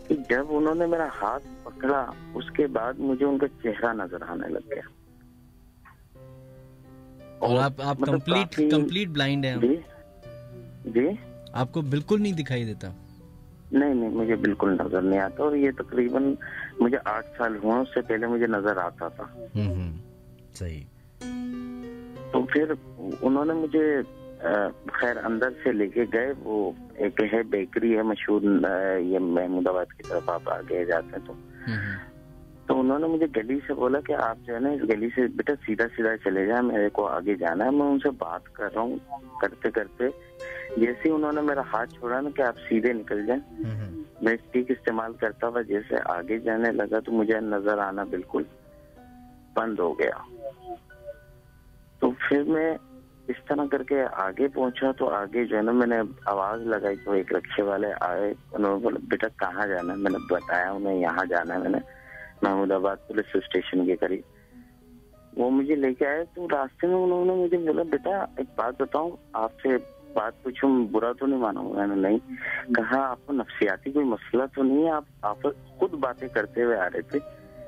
کہ جب انہوں نے میرا ہاتھ پکڑا اس کے بعد مجھے ان کا چہرہ نظر آنے لگ گیا۔ اور آپ آپ مطلب کمپلیٹ کمپلیٹ بلائنڈ ہیں جی۔, جی۔ آپ کو بالکل نہیں دکھائی دیتا۔ نہیں نہیں مجھے بالکل نظر نہیں آتا اور یہ تقریباً مجھے آٹھ سال ہوا اس سے پہلے مجھے نظر آتا تھا۔ صحیح۔ تو پھر انہوں نے مجھے خیر اندر سے لے کے گئے وہ ایک ہے بیکری ہے مشہور یہ محمود آباد کی طرف آپ آگے جاتے ہیں تو۔ تو انہوں نے مجھے گلی سے بولا کہ آپ جو ہے نا اس گلی سے بیٹا سیدھا سیدھا چلے جائیں میرے کو آگے جانا ہے میں ان سے بات کر رہا ہوں کرتے کرتے۔ جیسے انہوں نے میرا ہاتھ چھوڑا نا کہ آپ سیدھے نکل جائیں میں اسٹیک استعمال کرتا ہوا جیسے آگے جانے لگا تو مجھے نظر آنا بالکل بند ہو گیا۔ پھر میں اس طرح کر کے آگے پہنچا تو آگے جو ہے نا میں نے آواز لگائی تو ایک رکشے والے آئے، انہوں نے بولا، بیٹا، کہاں جانا ہے؟ میں نے بتایا انہیں یہاں جانا ہے میں نے، محمود آباد پولیس اسٹیشن کے قریب۔ وہ مجھے لے کے آئے تو راستے میں انہوں نے مجھے بولا، بیٹا، ایک بات بتاؤں، آپ سے بات پوچھوں، برا تو نہیں مانا میں نے نہیں؟ کہا، آپ کو نفسیاتی کوئی مسئلہ تو نہیں ہے، آپ خود باتیں کرتے ہوئے آ رہے تھے۔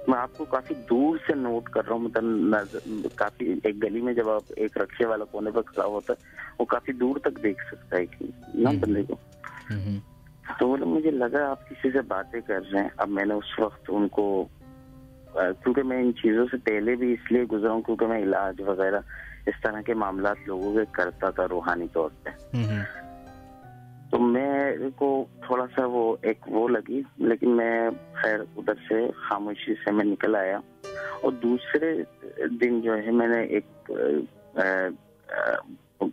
میں آپ کو کافی دور سے نوٹ کر رہا ہوں مطلب کافی ایک گلی میں جب آپ ایک رکشے والا کونے پر کھڑا ہوتا ہے وہ کافی دور تک دیکھ سکتا ہے کہ نا بندے کو۔ تو بولے مجھے لگا آپ کسی سے باتیں کر رہے ہیں۔ اب میں نے اس وقت ان کو کیونکہ میں ان چیزوں سے پہلے بھی اس لیے گزرا ہوں کیونکہ میں علاج وغیرہ اس طرح کے معاملات لوگوں کے کرتا تھا روحانی طور پہ۔ تو میں کو تھوڑا سا وہ ایک وہ لگی، لیکن میں خیر ادھر سے خاموشی سے میں نکل آیا۔ اور دوسرے دن جو ہے میں نے ایک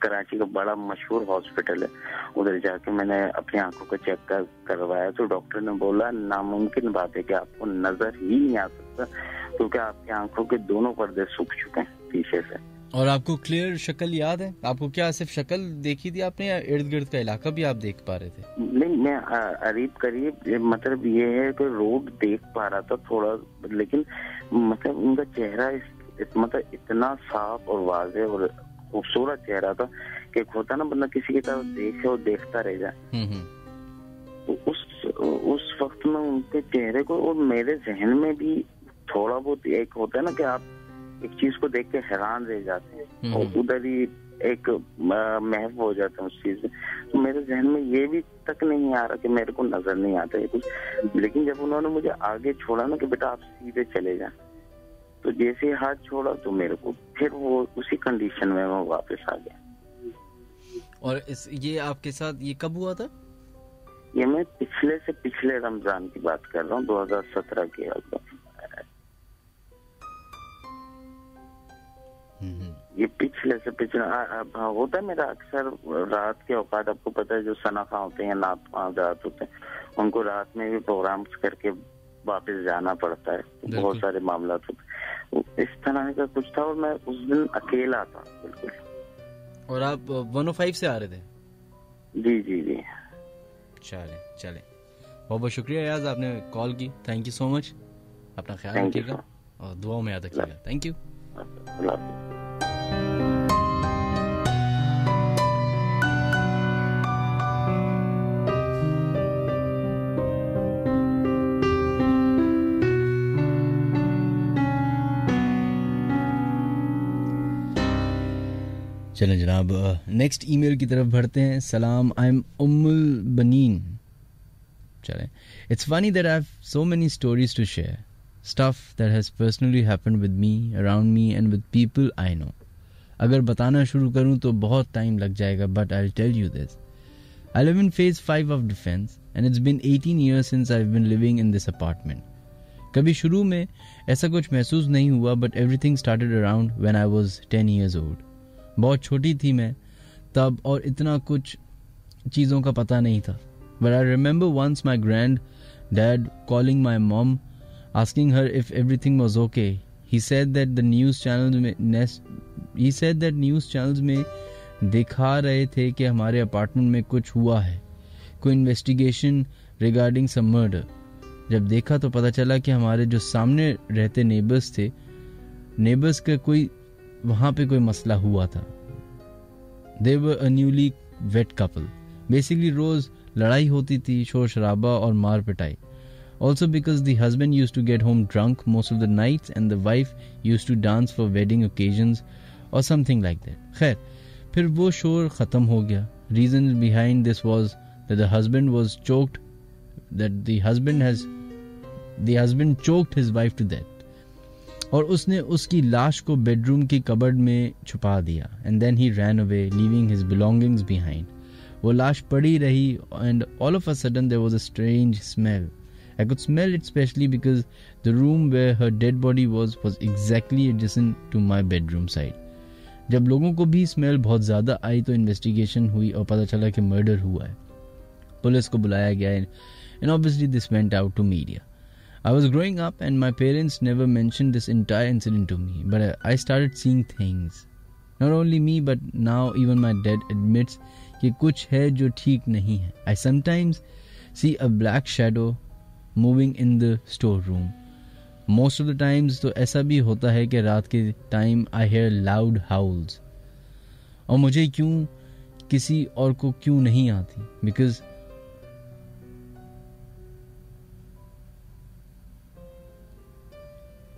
کراچی کا بڑا مشہور ہاسپٹل ہے۔ ادھر جا کے میں نے اپنی آنکھوں کو چیک کروایا تو ڈاکٹر نے بولا، ناممکن بات ہے کہ آپ کو نظر ہی نہیں آ سکتا، کیونکہ آپ کی آنکھوں کے دونوں پردے سوکھ چکے ہیں پیچھے سے۔ اور آپ کو کلیئر شکل یاد ہے؟ آپ کو کیا صرف شکل دیکھی تھی آپ نے یا ارد گرد کا علاقہ بھی آپ دیکھ پا رہے تھے؟ نہیں میں قریب قریب مطلب یہ ہے کہ روڈ دیکھ پا رہا تھا تھوڑا لیکن مطلب ان کا چہرہ مطلب اتنا صاف اور واضح اور خوبصورت چہرہ تھا کہ ایک ہوتا نا بندہ کسی کی طرف دیکھے اور دیکھتا رہ جائے۔ اس اس وقت میں ان کے چہرے کو اور میرے ذہن میں بھی تھوڑا بہت ایک ہوتا ہے نا کہ آپ ایک چیز کو دیکھ کے حیران رہ جاتے ہیں اور ادھر ہی ایک محو ہو جاتا ہے اس چیز میں۔ تو میرے ذہن میں یہ بھی تک نہیں آ رہا کہ میرے کو نظر نہیں آتا ہے کچھ۔ لیکن جب انہوں نے مجھے آگے چھوڑا نا کہ بیٹا آپ سیدھے چلے جائیں تو جیسے ہاتھ چھوڑا تو میرے کو پھر وہ اسی کنڈیشن میں میں واپس آ گیا۔ اور اس یہ آپ کے ساتھ یہ کب ہوا تھا؟ یہ میں پچھلے سے پچھلے رمضان کی بات کر رہا ہوں دو ہزار سترہ کے یہ پچھلے سے پچھلا ہوتا ہے میرا اکثر رات کے اوقات آپ کو پتا ہے جو سنافا ہوتے ہیں ناپ ہوتے ہیں ان کو رات میں بھی پروگرامس کر کے واپس جانا پڑتا ہے بہت سارے معاملات ہوتے اس طرح کا کچھ تھا اور میں اس دن اکیلا تھا بالکل۔ اور آپ ون او فائیو سے آ رہے تھے؟ جی جی جی۔ چلے چلے بہت بہت شکریہ ایاز آپ نے کال کی۔ تھینک یو سو مچ اپنا خیال رکھیے گا اور دعاؤں میں یاد رکھیے گا۔ تھینک یو اللہ حافظ۔ چلیں جناب نیکسٹ ای میل کی طرف بڑھتے ہیں۔ سلام آئی ایم ام البنین چلیں۔ It's funny that I have so many stories to share stuff that has personally happen with me around me and with people I know اگر بتانا شروع کروں تو بہت ٹائم لگ جائے گا but I tell you this I live in phase five of Defence and it's been eighteen years since I been living in this apartment کبھی شروع میں ایسا کچھ محسوس نہیں ہوا but everything started around when I was ten years old بہت چھوٹی تھی میں، تب اور اتنا کچھ چیزوں کا پتہ نہیں تھا۔ But I remember once my grandad calling my mom asking her if everything was okay he said that the news channel میں he said that news channels میں دکھا رہے تھے کہ ہمارے اپارٹمنٹ میں کچھ ہوا ہے۔ کوئی انویسٹیگیشن ریگارڈنگ سم مرڈر جب دیکھا تو پتہ چلا کہ ہمارے جو سامنے رہتے نیبرس تھے نیبرس کا کوئی وہاں پہ کوئی مسئلہ ہوا تھا۔ There were newly wed couple basically روز لڑائی ہوتی تھی، شور شرابہ اور مار پٹائی۔ Also because the husband use to get home drunk most of the night and the wife use to dance for wedding occasions or something like that خیر، پھر وہ شور ختم ہو گیا۔ Reason behind this was the husband was choked that the husband has the husband choked his wife to death اور اس نے اس کی لاش کو بیڈ روم کی کبڈ میں چھپا دیا and then he ran away leaving his belongings behind وہ لاش پڑی رہی and all of a sudden there was a strange smell I could smell it especially because the room where her dead body was was exactly adjacent to my bedroom side جب لوگوں کو بھی smell بہت زیادہ آئی تو investigation ہوئی اور پتہ چلا کہ مرڈر ہوا ہے۔ پولیس کو بلایا گیا and obviously this went out to media I was growing up and my parents never mentioned this entire incident to me, but I started seeing things. Not only me, but now even my dad admits ki kuch hai jo theek nahi hai. I sometimes see a black shadow moving in the storeroom. Most of the times to aisa bhi hota hai ke raat ke time I hear loud howls. Aur mujhe kyun kisi aur ko kyun nahi aati? Because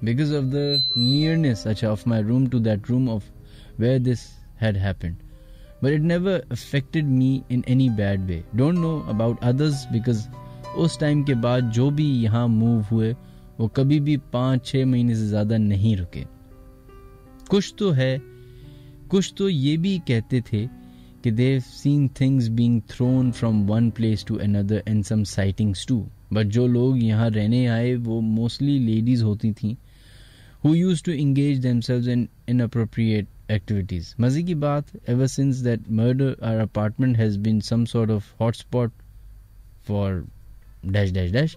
because because of the nearness of my room to that room of where this had happened. But it never affected me in any bad way. Don't know about others because اس time کے بعد جو بھی یہاں move ہوئے وہ کبھی بھی پانچ چھ مہینے سے زیادہ نہیں رکے کچھ تو ہے کچھ تو یہ بھی کہتے تھے کہ they seen things being thrown from one place to another and some sightings too but جو لوگ یہاں رہنے آئے وہ موسٹلی لیڈیز ہوتی تھیں who used to engage themselves in inappropriate activities. Maziki Bath, ever since that murder, our apartment has been some sort of hotspot for dash dash dash.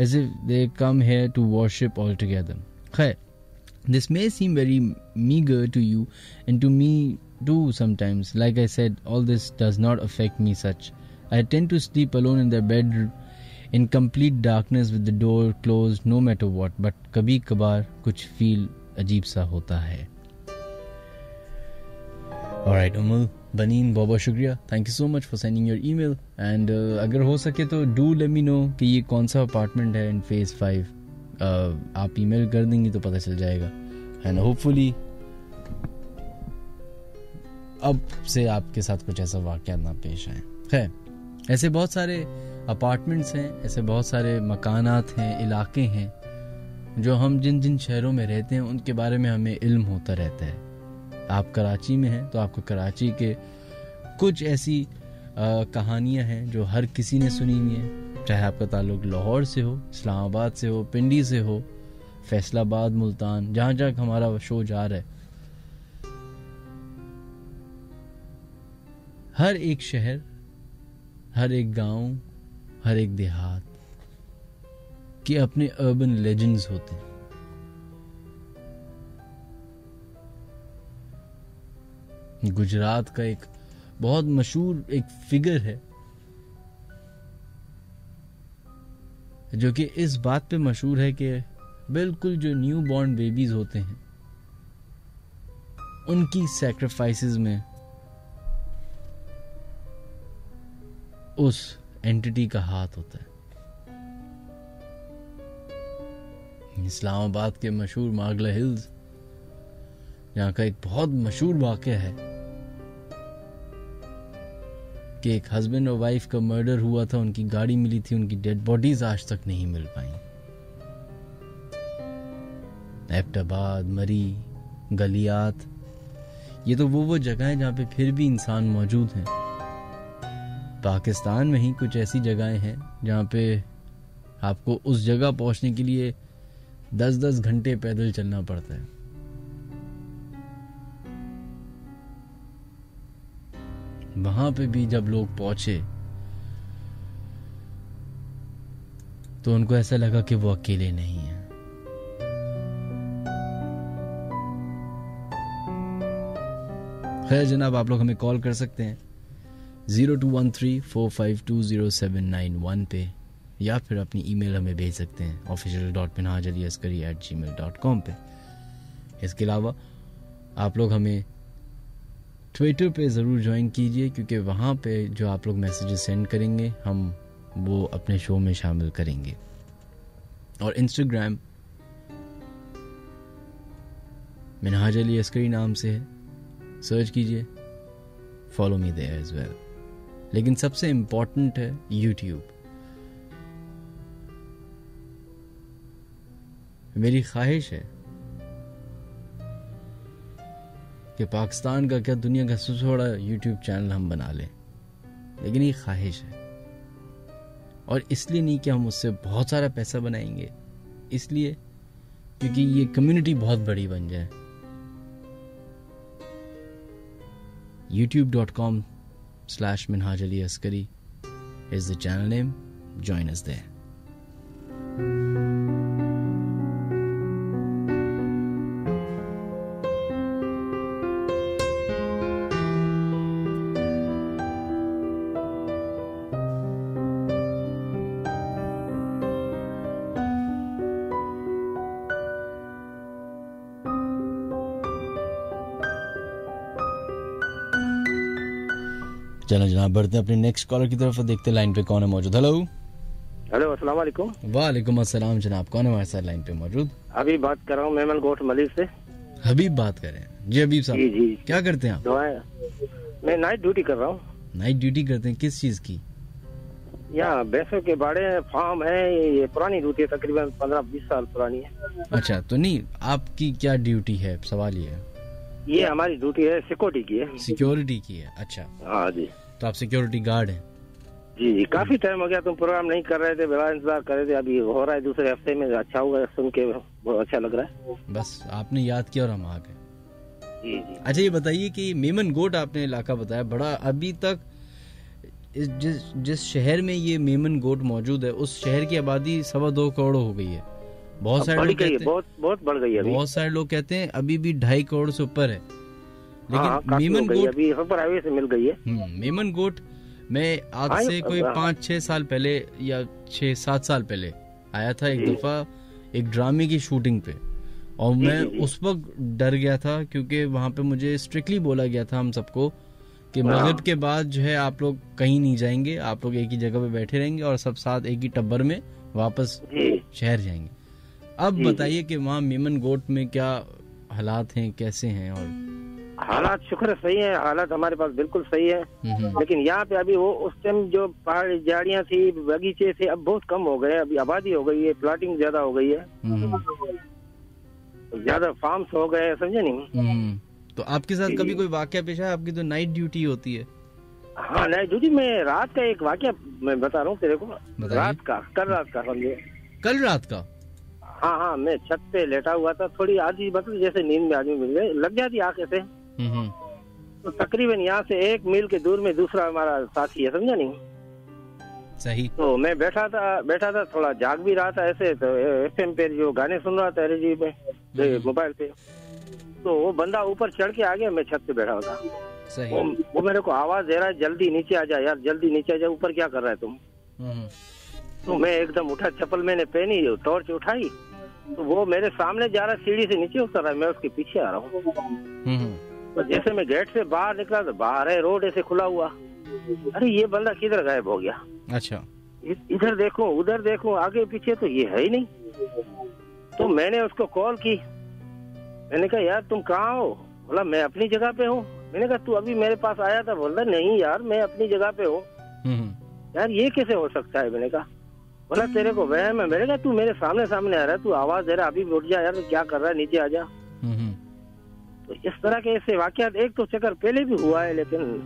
as if they come here to this may seem very meager to you and to me too sometimes. Like I said, all this does not affect me such. Such I tend to sleep alone in the bed in complete darkness with the door closed no matter what, but kabhi kabar kuch feel ajeeb sa hota hai. Alright, Umul, Banin بہت بہت شکریہ thank you so much for sending your email and اگر ہو سکے تو do لیمی نو کہ یہ کون سا اپارٹمنٹ ہے ان فیز فائیو آپ ای میل کر دیں گی تو پتہ چل جائے گا اینڈ ہوپ فلی اب سے آپ کے ساتھ کچھ ایسا واقعات نہ پیش آئیں خیر ایسے بہت سارے اپارٹمنٹس ہیں، ایسے بہت سارے مکانات ہیں، علاقے ہیں، جو ہم جن جن شہروں میں رہتے ہیں، ان کے بارے میں ہمیں علم ہوتا رہتا ہے۔ آپ کراچی میں ہیں تو آپ کو کراچی کے کچھ ایسی کہانیاں ہیں جو ہر کسی نے سنی ہوئی ہیں۔ چاہے آپ کا تعلق لاہور سے ہو، اسلام آباد سے ہو، پنڈی سے ہو، فیصلہ آباد، ملتان، جہاں جہاں ہمارا شو جا رہا ہے۔ ہر ایک شہر ہر ایک گاؤں، ہر ایک دیہات کے اپنے اربن لیجنڈز ہوتے ہیں۔ گجرات کا ایک بہت مشہور ایک فگر ہے، جو کہ اس بات پہ مشہور ہے کہ بالکل جو نیو بورن بیبیز ہوتے ہیں، ان کی سیکریفائسز میں اس اینٹی کا ہاتھ ہوتا ہے۔ اسلام آباد کے مشہور ماگلہ ہلز، یہاں کا ایک بہت مشہور واقعہ ہے کہ ایک ہسبینڈ اور وائف کا مرڈر ہوا تھا، ان کی گاڑی ملی تھی، ان کی ڈیڈ باڈیز آج تک نہیں مل پائیں۔ ایپٹ آباد مری، گلیات، یہ تو وہ وہ جگہ ہیں جہاں پہ پھر بھی انسان موجود ہیں۔ پاکستان میں ہی کچھ ایسی جگہیں ہیں جہاں پہ آپ کو اس جگہ پہنچنے کے لیے دس دس گھنٹے پیدل چلنا پڑتا ہے۔ وہاں پہ بھی جب لوگ پہنچے تو ان کو ایسا لگا کہ وہ اکیلے نہیں ہیں۔ خیر جناب، آپ لوگ ہمیں کال کر سکتے ہیں۔ Zero two one three four five two zero seven nine one پہ، یا پھر اپنی ای میل ہمیں بھیج سکتے ہیں آفیشیل ڈاٹ مناج علی عسکری at G mile dot com پہ۔ اس کے علاوہ، آپ لوگ ہمیں ٹویٹر پہ ضرور جوائن کیجیے، کیونکہ وہاں پہ جو آپ لوگ میسیجز سینڈ کریں گے، ہم وہ اپنے شو میں شامل کریں گے۔ اور انسٹاگرام منہاج علی عسکری نام سے ہے۔ سرچ کیجیے follow me there as well لیکن سب سے امپورٹنٹ ہے یوٹیوب میری خواہش ہے کہ پاکستان کا کیا دنیا کا سب سے بڑا یوٹیوب چینل ہم بنا لیں، لیکن یہ خواہش ہے۔ اور اس لیے نہیں کہ ہم اس سے بہت سارا پیسہ بنائیں گے، اس لیے کیونکہ یہ کمیونٹی بہت بڑی بن جائے۔ YouTube dot com slash Minhaj Ali Askari is the channel name. Join us there. بڑھتے ہیں اپنے نیکسٹ کالر کی طرف دیکھتے لائن پہ کون ہے موجود۔ ہلو ہلو السلام علیکم۔ وعلیکم السلام جناب کون ہے ہمارے ساتھ لائن پہ موجود؟ ابھی بات کر رہا ہوں میمن گوٹ ملک سے۔ حبیب بات کر رہے ہیں۔ جی حبیب صاحب جی جی۔ کیا کرتے ہیں آپ؟ میں نائٹ ڈیوٹی کر رہا ہوں۔ نائٹ ڈیوٹی کرتے ہیں کس چیز کی؟ یہاں بیسوں کے باڑے فارم ہے یہ پرانی ڈیوٹی ہے تقریباً پندرہ بیس سال پرانی ہے۔ اچھا تو نہیں آپ کی کیا ڈیوٹی ہے؟ سوال یہ ہے۔ یہ ہماری ڈیوٹی ہے سیکورٹی کی ہے۔ سیکورٹی کی ہے اچھا۔ ہاں جی۔ تو آپ سیکورٹی گارڈ ہیں۔ جی جی کافی ٹائم ہو گیا تم پروگرام نہیں کر رہے تھے بڑا انتظار کر رہے تھے ابھی ہو رہا ہے دوسرے ہفتے میں اچھا ہوگا سن کے بہت اچھا لگ رہا ہے۔ بس آپ نے یاد کیا اور ہم آ گئے۔ جی جی۔ اچھا یہ بتائیے کہ میمن گوٹ آپ نے علاقہ بتایا بڑا ابھی تک جس جس شہر میں یہ میمن گوٹ موجود ہے اس شہر کی آبادی سوا دو کروڑ ہو گئی ہے۔ بہت سارے لوگ کہتے ہیں بہت بڑھ گئی ہے بہت سارے لوگ کہتے ہیں ابھی بھی ڈھائی کروڑ سے اوپر ہے۔ لیکن کافی ہو میمن۔ گوٹ ابھی سے مل گئی ہے میمن گوٹ میں آج ہاں، سے کوئی ہاں۔ پانچ چھ سال پہلے یا چھ سات سال پہلے آیا تھا ایک جی۔ دفعہ ایک ڈرامے کی شوٹنگ پہ اور جی، میں جی،۔ اس وقت ڈر گیا تھا کیونکہ وہاں پہ مجھے اسٹرکٹلی بولا گیا تھا ہم سب کو کہ ہاں۔ مغرب کے بعد جو ہے آپ لوگ کہیں نہیں جائیں گے آپ لوگ ایک ہی جگہ پہ بیٹھے رہیں گے اور سب ساتھ ایک ہی ٹبر میں واپس شہر جائیں گے اب بتائیے کہ وہاں میمن گوٹ میں کیا حالات ہیں کیسے ہیں اور حالات شکر صحیح ہے حالات ہمارے پاس بالکل صحیح ہے لیکن یہاں پہ ابھی وہ اس ٹائم جو پہاڑی جاڑیاں تھی باغیچے تھے اب بہت کم ہو گئے ابھی آبادی ہو گئی ہے پلاٹنگ زیادہ ہو گئی ہے۔ زیادہ فارمس ہو گئے ہیں، سمجھے نہیں۔ تو آپ کے ساتھ کبھی کوئی واقعہ پیش ہے آپ کی تو نائٹ ڈیوٹی ہوتی ہے۔ ہاں نہیں جی میں رات کا ایک واقعہ میں بتا رہا ہوں تیرے کو۔ رات کا کل رات کا سمجھے کل رات کا؟ ہاں ہاں میں چھت پہ لیٹا ہوا تھا تھوڑی آدھی مطلب جیسے نیند میں آدمی مل گئے۔ لگ جاتی آنکھیں سے۔ تو تقریباً یہاں سے ایک میل کے دور میں دوسرا ہمارا ساتھی ہے سمجھا نہیں؟ صحیح۔ تو میں بیٹھا تھا بیٹھا تھا تھوڑا جاگ بھی رہا تھا ایسے تو ایف ایم پہ جو گانے سن رہا تھا ریڈیو پہ موبائل پہ۔ تو وہ بندہ اوپر چڑھ کے آ گیا میں چھت پہ بیٹھا صحیح۔ وہ- میرے کو آواز دے رہا ہے جلدی نیچے آ جا یار جلدی نیچے آ جا اوپر کیا کر رہا ہے تم؟ تو میں ایک دم اٹھا چپل میں نے پہنی ٹارچ اٹھائی تو وہ میرے سامنے جا رہا سیڑھی سے نیچے اتر رہا ہے میں اس کے پیچھے آ رہا ہوں۔ جیسے میں گیٹ سے باہر نکلا تو باہر ہے روڈ ایسے کھلا ہوا۔ ارے یہ بندہ کدھر غائب ہو گیا؟ اچھا۔ ادھر دیکھوں ادھر دیکھوں آگے پیچھے تو یہ ہے ہی نہیں۔ تو میں نے اس کو کال کی۔ میں نے کہا یار تم کہاں ہو؟ بولا میں اپنی جگہ پہ ہوں۔ میں نے کہا تو ابھی میرے پاس آیا تھا۔ بول رہا نہیں یار میں اپنی جگہ پہ ہوں۔ یار یہ کیسے ہو سکتا ہے؟ میں نے کہا بولا تیرے کو وہم ہے۔ میں نے کہا تو میرے سامنے سامنے آ رہا ہے تو آواز دے رہا ابھی بھی اٹھ جا یار کیا کر رہا ہے؟ نیچے آ جا۔ تو اس طرح کے ایسے واقعات ایک تو چکر پہلے بھی ہوا ہے لیکن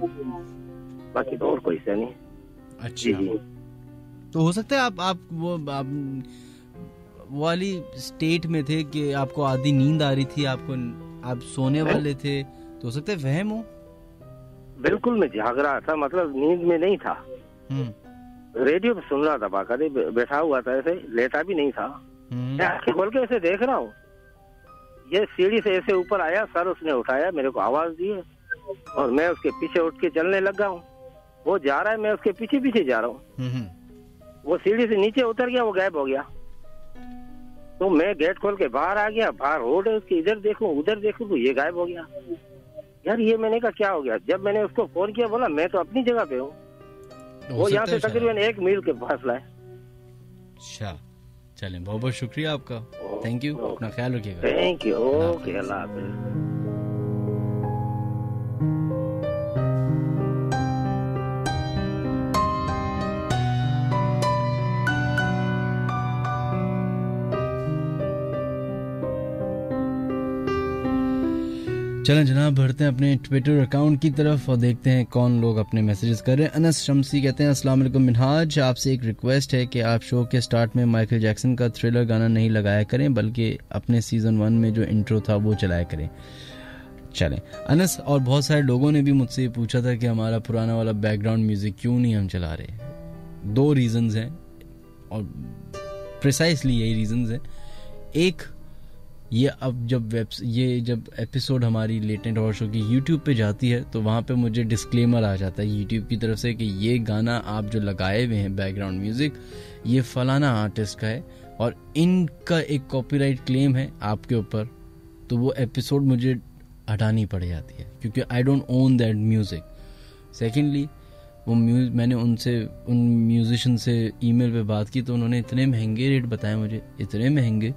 باقی تو اور کوئی سے نہیں۔ اچھا۔ جی۔ تو ہو سکتا ہے آپ آپ وہ والی اسٹیٹ میں تھے کہ آپ کو آدھی نیند آ رہی تھی آپ کو آپ سونے والے تھے۔ تو ہو سکتا ہے وہم ہو؟ بالکل میں جاگ رہا تھا مطلب نیند میں نہیں تھا۔ ریڈیو پہ سن رہا تھا باقاعدہ بیٹھا ہوا تھا ایسے لیٹا بھی نہیں تھا۔ کھول کے ایسے دیکھ رہا ہوں۔ یہ سیڑھی سے ایسے اوپر آیا سر اس نے اٹھایا میرے کو آواز دی اور میں اس کے پیچھے اٹھ کے چلنے لگا ہوں۔ وہ جا رہا ہے میں اس کے پیچھے پیچھے جا رہا ہوں۔ وہ سیڑھی سے نیچے اتر گیا وہ غائب ہو گیا۔ تو میں گیٹ کھول کے باہر آ گیا باہر روڈ ہے اس کے ادھر دیکھوں ادھر دیکھوں تو یہ غائب ہو گیا۔ یار یہ میں نے کہا کیا ہو گیا؟ جب میں نے اس کو فون کیا بولا میں تو اپنی جگہ پہ ہوں۔ وہ یہاں سے تقریباً ایک میل کے فاصلہ ہے چلیں بہت بہت شکریہ آپ کا۔ تھینک یو اپنا خیال رکھیے گا۔ تھینک یو اوکے اللہ حافظ۔ چلیں جناب بڑھتے ہیں، اپنے ٹویٹر اکاؤنٹ کی طرف اور دیکھتے ہیں کون لوگ اپنے میسیجز کر رہے ہیں۔ انس شمسی کہتے ہیں، السلام علیکم منہاج، آپ سے ایک ریکویسٹ ہے کہ آپ شو کے سٹارٹ میں مائیکل جیکسن کا تھرلر گانا نہیں لگایا کریں، بلکہ اپنے سیزن ون میں جو انٹرو تھا وہ چلایا کریں۔ چلیں۔ انس اور بہت سارے لوگوں نے بھی مجھ سے یہ پوچھا تھا کہ ہمارا پرانا والا بیک گراؤنڈ میوزک کیوں نہیں ہم چلا رہے؟ دو ریزنز ہیں اور پریسائسلی یہی ریزنز ہیں۔ ایک یہ اب جب ویب یہ جب ایپیسوڈ ہماری لیٹنٹ اور شو کی یوٹیوب پہ جاتی ہے، تو وہاں پہ مجھے ڈسکلیمر آ جاتا ہے یوٹیوب کی طرف سے کہ یہ گانا آپ جو لگائے ہوئے ہیں بیک گراؤنڈ میوزک یہ فلانا آرٹسٹ کا ہے اور ان کا ایک کاپی رائٹ کلیم ہے آپ کے اوپر، تو وہ ایپیسوڈ مجھے ہٹانی پڑ جاتی ہے کیونکہ I don't own that music secondly وہ میوز میں نے ان سے، ان میوزیشین سے ای میل پہ بات کی تو انہوں نے اتنے مہنگے ریٹ بتائے مجھے، اتنے مہنگے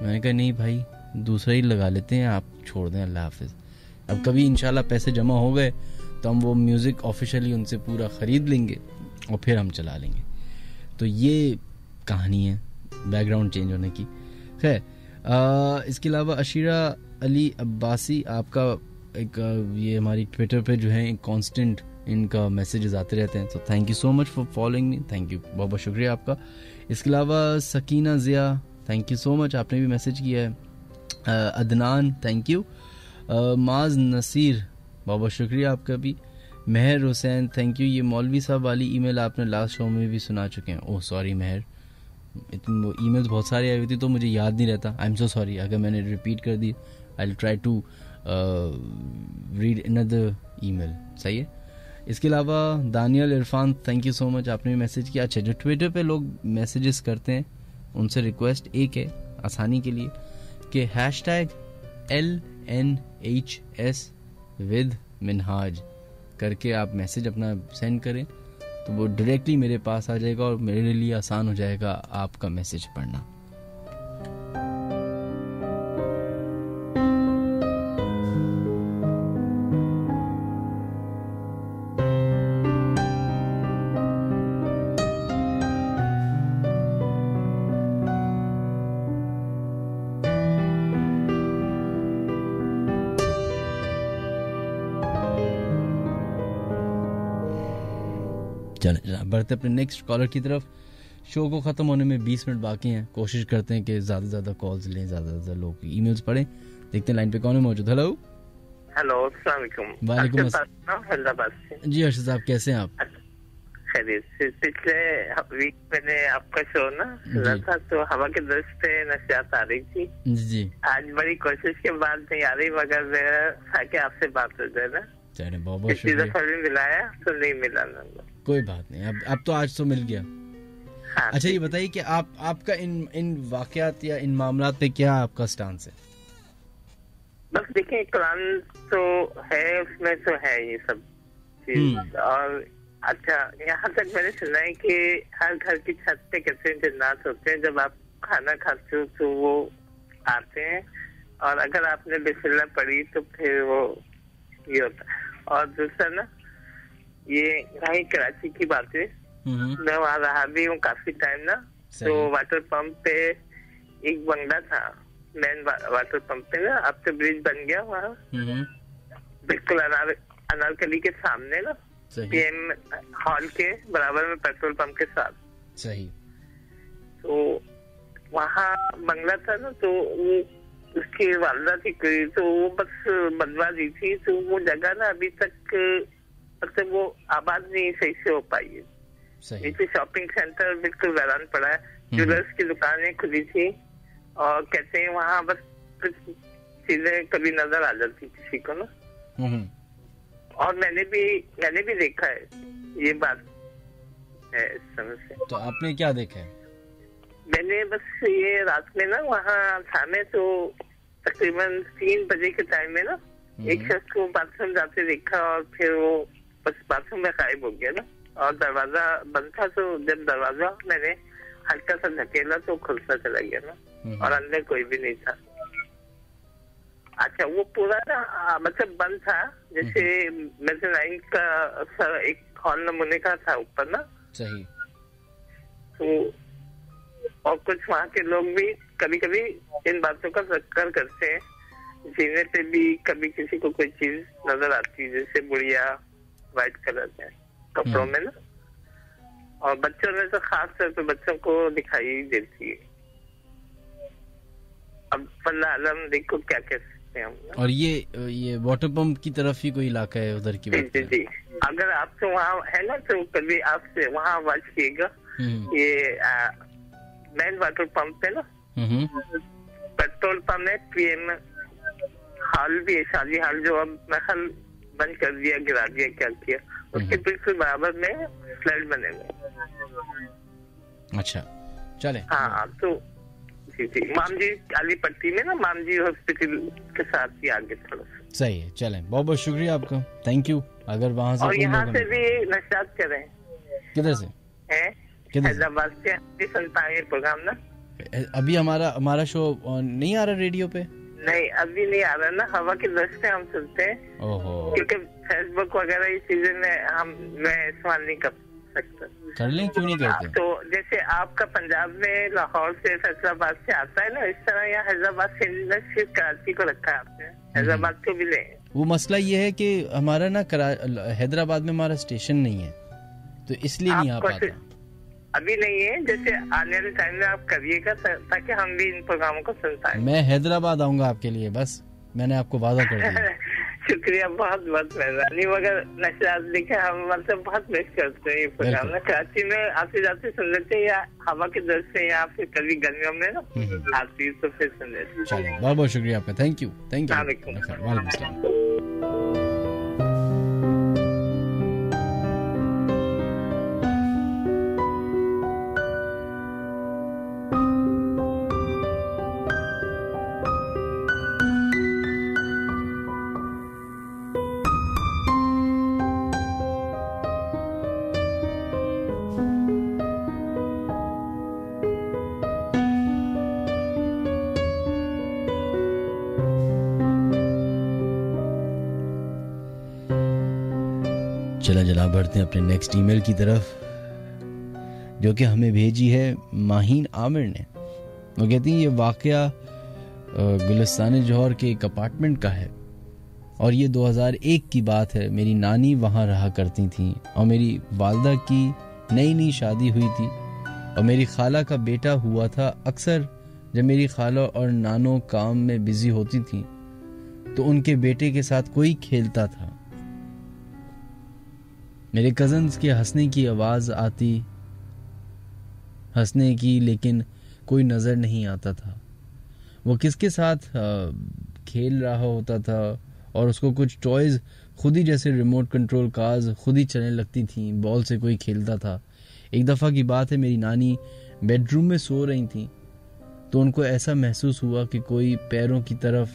میں نے کہا، نہیں بھائی، دوسرا ہی لگا لیتے ہیں، آپ چھوڑ دیں، اللہ حافظ. اب کبھی انشاءاللہ پیسے جمع ہو گئے تو ہم وہ میوزک آفیشیلی ان سے پورا خرید لیں گے اور پھر ہم چلا لیں گے۔ تو یہ کہانی ہے بیک گراؤنڈ چینج ہونے کی۔ خیر اس کے علاوہ اشیرہ علی عباسی، آپ کا ایک یہ ہماری ٹویٹر پہ جو ہے کانسٹنٹ ان کا میسیجز آتے رہتے ہیں۔ تو thank you so much for following me thank you بہت بہت شکریہ آپ کا۔ اس کے علاوہ Sakina Zia thank you so much آپ نے بھی میسیج کیا ہے عدنان تھینک یو معاذ نصیر بہت بہت شکریہ آپ کا بھی مہر حسین تھینک یو یہ مولوی صاحب والی ای میل آپ نے لاسٹ شو میں بھی سنا چکے ہیں اوہ سوری مہر ای میلز بہت ساری آئی ہوئی تھی تو مجھے یاد نہیں رہتا آئی ایم سو سوری اگر میں نے ریپیٹ کر دی آئی ٹرائی ٹو ریڈ اندر ای میل صحیح ہے اس کے علاوہ Daniyal Irfan thank you so much آپ نے بھی میسیج کیا اچھا جو ٹویٹر پہ لوگ میسیجز کرتے ہیں ان سے ریکویسٹ ایک ہے آسانی کے لیے کہ hashtag L N H S with Minhaj کر کے آپ میسج اپنا سینڈ کریں تو وہ ڈائریکٹلی میرے پاس آ جائے گا اور میرے لیے آسان ہو جائے گا آپ کا میسج پڑھنا۔ بڑھتے اپنے نیکسٹ کالر کی طرف۔ شو کو ختم ہونے میں بیس منٹ باقی ہیں۔ کوشش کرتے ہیں کہ زیادہ سے زیادہ کالز لیں زیادہ سے زیادہ لوگ ای میلز پڑھیں۔ دیکھتے ہیں لائن پہ کون ہے موجود۔ ہلو ہیلو السلام علیکم۔ وعلیکم السلام۔ جی ارشد صاحب کیسے ہیں آپ؟ پچھلے ویک میں نے آپ کا شو نا سنا جی۔ تھا تو ہوا کے درست پہ نشیات آ رہی تھی۔ جی۔ آج بڑی کوشش کے بعد نہیں آ رہی مگر میرا تھا کہ آپ سے بات ہو جائے نا۔ شکریہ۔ دفعہ بھی ملایا تو نہیں ملا۔ نمبر کوئی بات نہیں اب اب تو آج تو مل گیا۔ ہاں۔ اچھا یہ بتائیے کہ آپ آپ کا ان ان واقعات یا ان معاملات پہ کیا آپ کا سٹانس ہے؟ بس دیکھیں قرآن تو ہے اس میں تو ہے یہ سب چیز۔ اور اچھا یہاں تک میں نے سنا ہے کہ ہر گھر کی چھت پہ کیسے جنات ہوتے ہیں جب آپ کھانا کھاتے ہو تو وہ آتے ہیں۔ اور اگر آپ نے بسم اللہ پڑھی تو پھر وہ یہ ہوتا ہے۔ اور دوسرا نا یہ رہی کراچی کی بات ہے۔ میں وہاں رہا بھی ہوں کافی ٹائم نا۔ تو واٹر پمپ پہ ایک بنگلہ تھا۔ مین واٹر پمپ پہ نا۔ اب تو برج بن گیا وہاں۔ بالکل انار انارکلی کے سامنے نا۔ پی ایم ہال کے برابر میں پیٹرول پمپ کے ساتھ۔ صحیح۔ تو وہاں بنگلہ تھا نا۔ تو اس کی والدہ تھی۔ تو وہ بس بنوا دی تھی۔ تو وہ جگہ نا ابھی تک مطلب وہ آباد نہیں صحیح سے ہو پائی ہے نیچے شاپنگ سینٹر بالکل ویران پڑا ہے جولرس کی دکانیں کھلی تھی اور کہتے ہیں وہاں بس کچھ چیزیں کبھی نظر آ جاتی کسی کو نا اور میں نے بھی میں نے بھی دیکھا ہے یہ بات ہے اس سمے سے تو آپ نے کیا دیکھا ہے میں نے بس یہ رات میں نا وہاں تھا میں تو تقریباً تین بجے کے ٹائم میں نا ایک شخص کو باتھ روم جاتے دیکھا اور پھر وہ بس باتھ روم میں غائب ہو گیا نا۔ اور دروازہ بند تھا تو جب دروازہ میں نے ہلکا سا دھکیلا تو کھلتا چلا گیا نا۔ اور اندر کوئی بھی نہیں تھا۔ اچھا وہ پورا نا مطلب بند تھا۔ جیسے میزنائن کا سا ایک ہال نمونے کا تھا اوپر نا۔ صحیح۔ تو اور کچھ وہاں کے لوگ بھی کبھی کبھی ان باتوں کا ذکر کرتے ہیں۔ جینے پہ بھی کبھی کسی کو کوئی چیز نظر آتی ہے جیسے بڑھیا۔ وائٹ کلر میں کپڑوں میں نا۔ اور بچوں میں تو خاص طور پہ بچوں کو دکھائی دیتی ہے۔ اب اللہ علم دیکھو کیا کہہ سکتے ہیں اور یہ یہ واٹر پمپ کی طرف ہی کوئی علاقہ ہے ادھر کی جی جی۔ جی۔ اگر آپ کو وہاں ہے نا تو کبھی آپ سے وہاں واچ کیے گا۔ یہ مین واٹر پمپ ہے نا۔ پیٹرول پمپ ہے پی ایم ہال بھی ہے شادی ہال جو اب محل بند کر دیا گرا دیا کیا کیا۔ اس کے بالکل برابر میں فلیٹ بنے ہوئے اچھا چلیں۔ ہاں تو جی جی۔ مام جی علی پٹی میں نا مام جی ہاسپٹل کے ساتھ ہی آگے تھوڑا صحیح ہے چلیں۔ بہت بہت شکریہ آپ کا۔ تھینک یو اگر وہاں سے اور یہاں سے بھی نشات کریں۔ کدھر سے؟ ہیں؟ کدھر سے؟ حیدرآباد سے سنتا ہے پروگرام نا۔ ابھی ہمارا ہمارا شو نہیں آ رہا ریڈیو پہ؟ نہیں ابھی نہیں آ رہا نا ہوا کے دستے ہم سنتے ہیں۔ کیونکہ فیس بک وغیرہ چیزیں میں ہم میں استعمال نہیں کر سکتا۔ کر لیں کیوں نہیں کرتے؟ تو جیسے آپ کا پنجاب میں لاہور سے فیصل آباد سے آتا ہے نا اس طرح یہاں حیدرآباد سے صرف کراچی کو رکھا ہے آپ نے۔ حیدرآباد کو بھی لیں وہ مسئلہ یہ ہے کہ ہمارا نا حیدرآباد میں ہمارا اسٹیشن نہیں ہے۔ تو اس لیے نہیں آ پاتا۔ ابھی نہیں ہے۔ جیسے آنے والے ٹائم میں آپ کریے گا تا- تاکہ ہم بھی ان پروگراموں کو سن پائیں میں حیدرآباد آؤں گا آپ کے لیے بس۔ میں نے آپ کو وعدہ کر دیا۔ شکریہ بہت بہت مہربانی۔ مگر نشرات دیکھے ہم مطلب بہت مس کرتے ہیں یہ پروگرام۔ کراچی میں آتے جاتے سن لیتے ہیں یا ہوا کے در سے یا پھر کبھی گرمیوں میں نا۔ آتی تو پھر سن لیتے بہت بہت شکریہ آپ کا۔ تھینک یو تھینک السلام یو علیکم۔ وعلیکم السلام۔ چلا جناب بڑھتے ہیں اپنے نیکسٹ ای میل کی طرف، جو کہ ہمیں بھیجی ہے ماہین عامر نے۔ وہ کہتی ہیں، یہ واقعہ گلستان جوہر کے ایک اپارٹمنٹ کا ہے۔ اور یہ دو ہزار ایک کی بات ہے۔ میری نانی وہاں رہا کرتی تھیں۔ اور میری والدہ کی نئی نئی شادی ہوئی تھی۔ اور میری خالہ کا بیٹا ہوا تھا۔ اکثر جب میری خالہ اور نانو کام میں بزی ہوتی تھیں، تو ان کے بیٹے کے ساتھ کوئی کھیلتا تھا۔ میرے کزنز کے ہنسنے کی آواز آتی، ہنسنے کی، لیکن کوئی نظر نہیں آتا تھا۔ وہ کس کے ساتھ کھیل رہا ہوتا تھا، اور اس کو کچھ ٹوائز خود ہی جیسے ریموٹ کنٹرول کارز خود ہی چلنے لگتی تھیں، بال سے کوئی کھیلتا تھا۔ ایک دفعہ کی بات ہے، میری نانی بیڈ روم میں سو رہی تھیں۔ تو ان کو ایسا محسوس ہوا کہ کوئی پیروں کی طرف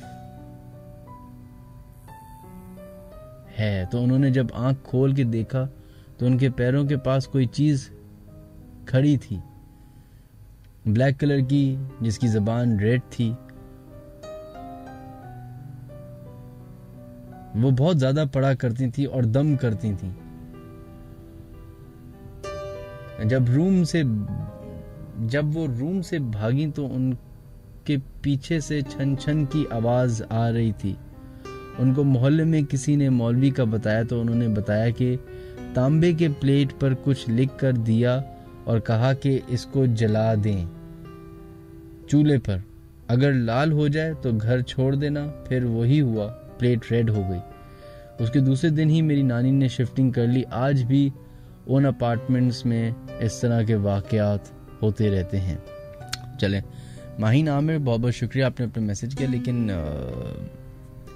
ہے۔ تو انہوں نے جب آنکھ کھول کے دیکھا تو ان کے پیروں کے پاس کوئی چیز کھڑی تھی۔ بلیک کلر کی، جس کی زبان ریڈ تھی۔ وہ بہت زیادہ پڑا کرتی تھی اور دم کرتی تھی۔ جب روم سے، جب وہ روم سے بھاگی تو ان کے پیچھے سے چھن چھن کی آواز آ رہی تھی۔ ان کو محلے میں کسی نے مولوی کا بتایا تو انہوں نے بتایا کہ تانبے کے پلیٹ پر کچھ لکھ کر دیا اور کہا کہ اس کو جلا دیں۔ چولہے پر۔ اگر لال ہو جائے تو گھر چھوڑ دینا۔ پھر وہی ہوا۔ پلیٹ ریڈ ہو گئی۔ اس کے دوسرے دن ہی میری نانی نے شفٹنگ کر لی۔ آج بھی ان اپارٹمنٹس میں اس طرح کے واقعات ہوتے رہتے ہیں۔ چلیں۔ ماہین عامر بہت بہت شکریہ آپ نے اپنے میسج کیا، لیکن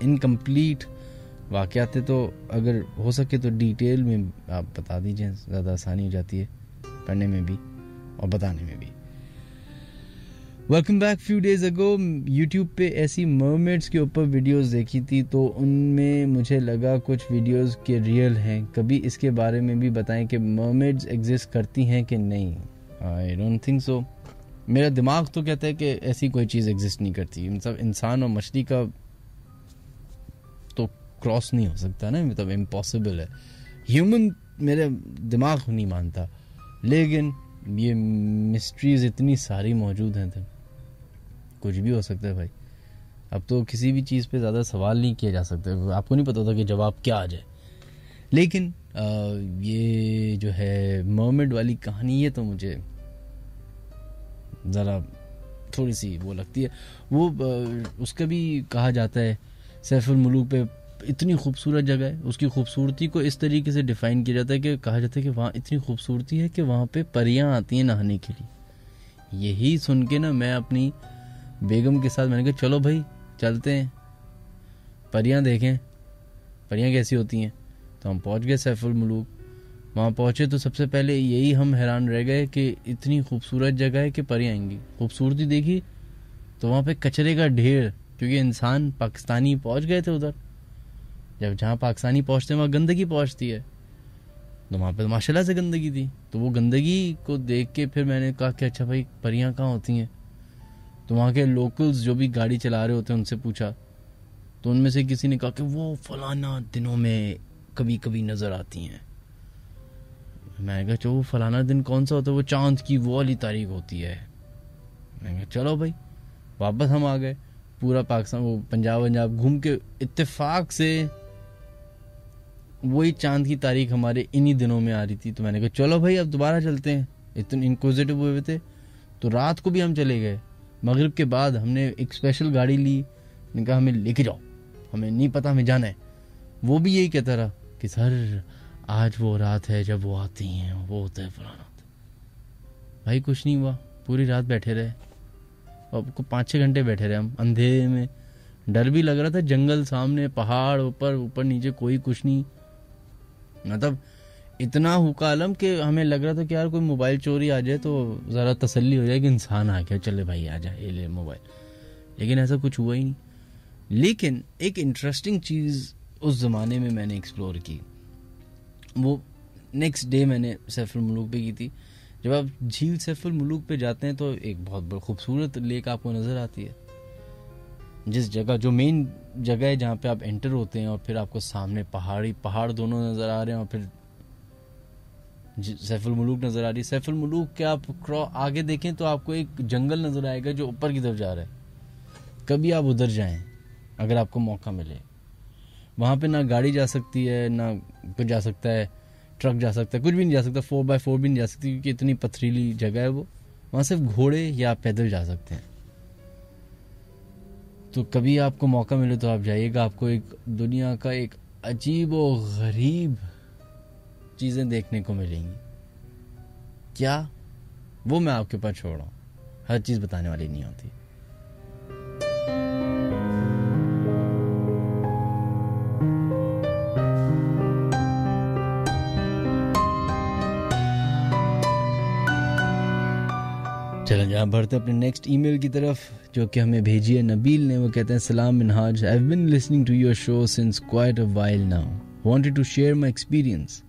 انکمپلیٹ واقعات تو اگر ہو سکے تو ڈیٹیل میں آپ بتا دیجیے، زیادہ آسانی ہو جاتی ہے پڑھنے میں بھی اور بتانے میں بھی۔ Welcome back few days ago YouTube پہ ایسی مرمیڈس کے اوپر ویڈیوز دیکھی تھی تو ان میں مجھے لگا کچھ ویڈیوز کے ریئل ہیں۔ کبھی اس کے بارے میں بھی بتائیں کہ مرمیڈز ایگزسٹ کرتی ہیں کہ نہیں؟ آئی ڈونٹ تھنک سو میرا دماغ تو کہتا ہے کہ ایسی کوئی چیز ایگزسٹ نہیں کرتی۔ مطلب انسان اور مچھلی کا کراس نہیں ہو سکتا نا مطلب امپاسبل ہے۔ ہیومن میرے دماغ نہیں مانتا۔ لیکن یہ مسٹریز اتنی ساری موجود ہیں تو کچھ بھی ہو سکتا ہے بھائی۔ اب تو کسی بھی چیز پہ زیادہ سوال نہیں کیا جا سکتا۔ آپ کو نہیں پتا ہوتا کہ جواب کیا آ جائے۔ لیکن یہ جو ہے مومنٹ والی کہانی ہے تو مجھے ذرا تھوڑی سی وہ لگتی ہے۔ وہ اس کا بھی کہا جاتا ہے، سیف الملوک پہ اتنی خوبصورت جگہ ہے، اس کی خوبصورتی کو اس طریقے سے ڈیفائن کیا جاتا ہے کہ کہا جاتا ہے کہ وہاں اتنی خوبصورتی ہے کہ وہاں پہ پریاں آتی ہیں نہانے کے لیے۔ یہی سن کے نا میں اپنی بیگم کے ساتھ میں نے کہا، چلو بھائی، چلتے ہیں۔ پریاں دیکھیں، پریاں کیسی ہوتی ہیں۔ تو ہم پہنچ گئے سیف الملوک۔ وہاں پہنچے تو سب سے پہلے یہی ہم حیران رہ گئے کہ اتنی خوبصورت جگہ ہے کہ پریاں آئیں گی۔ خوبصورتی دیکھی تو وہاں پہ کچرے کا ڈھیر، کیونکہ انسان پاکستانی پہنچ گئے تھے ادھر۔ جب جہاں پاکستانی پہنچتے ہیں، وہاں گندگی پہنچتی ہے۔ تو وہاں پہ ماشاء اللہ سے گندگی تھی۔ تو وہ گندگی کو دیکھ کے پھر میں نے کہا کہ اچھا بھائی، پریاں کہاں ہوتی ہیں؟ تو وہاں کے لوکلز جو بھی گاڑی چلا رہے ہوتے ہیں، ان سے پوچھا۔ تو ان میں سے کسی نے کہا کہ وہ فلانا دنوں میں کبھی کبھی نظر آتی ہیں۔ میں نے کہا، چلو وہ فلانا دن کون سا ہوتا ہے؟ وہ چاند کی وہ والی تاریخ ہوتی ہے۔ میں نے کہا، چلو بھائی، واپس ہم آ گئے۔ پورا پاکستان، وہ پنجاب ونجاب گھوم کے اتفاق سے وہی چاند کی تاریخ ہمارے انہی دنوں میں آ رہی تھی تو میں نے کہا، چلو بھائی، اب دوبارہ چلتے ہیں۔ اتنے انکوزیٹو ہوئے تھے۔ تو رات کو بھی ہم چلے گئے۔ مغرب کے بعد ہم نے ایک اسپیشل گاڑی لی۔ نے کہا، ہمیں لے کے جاؤ۔ ہمیں نہیں پتا، ہمیں جانا ہے۔ وہ بھی یہی کہتا رہا کہ، سر، آج وہ رات ہے جب وہ آتی ہیں، وہ ہوتا ہے فلانا۔ بھائی، کچھ نہیں ہوا۔ پوری رات بیٹھے رہے۔ اور پانچ چھ گھنٹے بیٹھے رہے۔ ہم اندھیرے میں۔ ڈر بھی لگ رہا تھا۔ جنگل سامنے، پہاڑ اوپر اوپر نیچے، کوئی کچھ نہیں۔ مطلب اتنا حکا عالم کہ ہمیں لگ رہا تھا کہ یار کوئی موبائل چوری آ جائے تو ذرا تسلی ہو جائے کہ انسان آ گیا، چلے بھائی، آ جائے یہ لے موبائل۔ لیکن ایسا کچھ ہوا ہی نہیں۔ لیکن ایک انٹرسٹنگ چیز اس زمانے میں میں نے ایکسپلور کی۔ وہ نیکسٹ ڈے میں نے سیف الملوک پہ کی تھی۔ جب آپ جھیل سیف الملوک پہ جاتے ہیں تو ایک بہت بڑا خوبصورت لیک آپ کو نظر آتی ہے۔ جس جگہ جو مین جگہ ہے جہاں پہ آپ انٹر ہوتے ہیں اور پھر آپ کو سامنے پہاڑی پہاڑ دونوں نظر آ رہے ہیں اور پھر جی، سیف الملوک نظر آ رہی ہے۔ سیف الملوک کے آپ آگے دیکھیں تو آپ کو ایک جنگل نظر آئے گا جو اوپر کی طرف جا رہا ہے۔ کبھی آپ ادھر جائیں، اگر آپ کو موقع ملے۔ وہاں پہ نہ گاڑی جا سکتی ہے، نہ کچھ جا سکتا ہے، ٹرک جا سکتا ہے، کچھ بھی نہیں جا سکتا فور بائی فور بھی نہیں جا سکتی، کیونکہ اتنی پتھریلی جگہ ہے وہ۔ وہاں صرف گھوڑے یا پیدل جا سکتے ہیں۔ تو کبھی آپ کو موقع ملے تو آپ جائیے گا، آپ کو ایک دنیا کا ایک عجیب و غریب چیزیں دیکھنے کو ملیں گی۔ کیا؟ وہ میں آپ کے پاس چھوڑ رہا ہوں۔ ہر چیز بتانے والی نہیں ہوتی۔ چلیں جہاں بڑھتے اپنے نیکسٹ ای میل کی طرف جو کہ ہمیں بھیجی ہے نبیل نے وہ کہتے ہیں سلام Minhaj I been listening to your show since quite a while now wanted to share my experience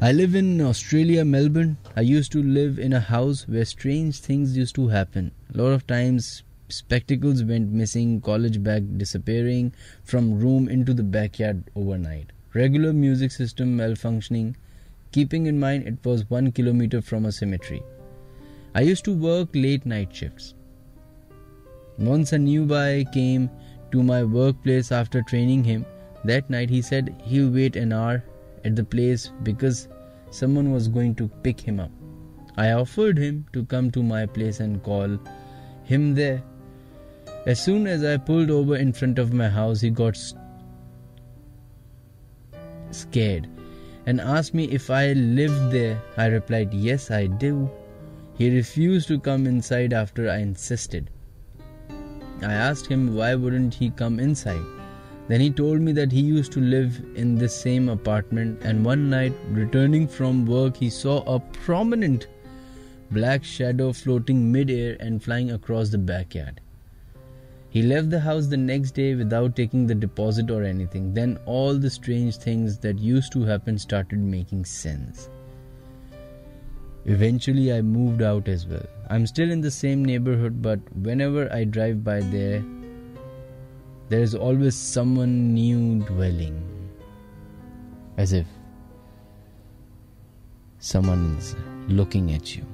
I live in Australia Melbourne I used to live in a house where strange things used to happen lot of times spectacles went missing college bag disappearing from room into the backyard overnight regular music system well functioning keeping in mind it was one kilometre from a cemetery I used to work late night shifts. Once a new came to my workplace after training him. That night he said he'll wait an hour at the place because someone was going to pick him up. I offered him to come to my place and call him there. As soon as I pulled over in front of my house, he got scared and asked me if I lived there. I replied, yes, I do. He refused to come inside after I insisted. I asked him why wouldn't he come inside. Then he told me that he used to live in this same apartment, and one night, returning from work, he saw a prominent black shadow floating mid-air and flying across the backyard. He left the house the next day without taking the deposit or anything. Then all the strange things that used to happen started making sense. Eventually, I moved out as well. I'm still in the same neighborhood, but whenever I drive by there, there is always someone new dwelling. As if someone is looking at you.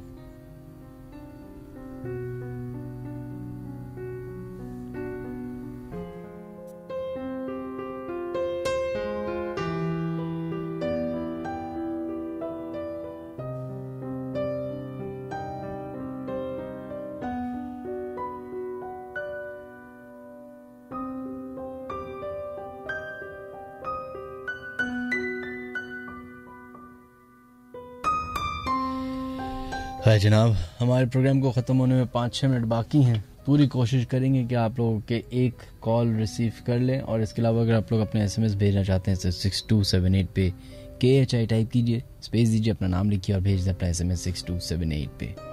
جناب، ہمارے programme کو ختم ہونے میں پانچ چھ minute باقی ہیں۔ پوری کوشش کریں گے کہ آپ لوگوں کے ایک کال ریسیو کر لیں اور اس کے علاوہ اگر آپ لوگ اپنے ایس ایم ایس بھیجنا چاہتے ہیں تو سکس ٹو سیون ایٹ پہ کے ایچ آئی ٹائپ کیجیے اسپیس دیجیے اپنا نام لکھیے اور بھیج دیں اپنا S M S six two seven eight پہ۔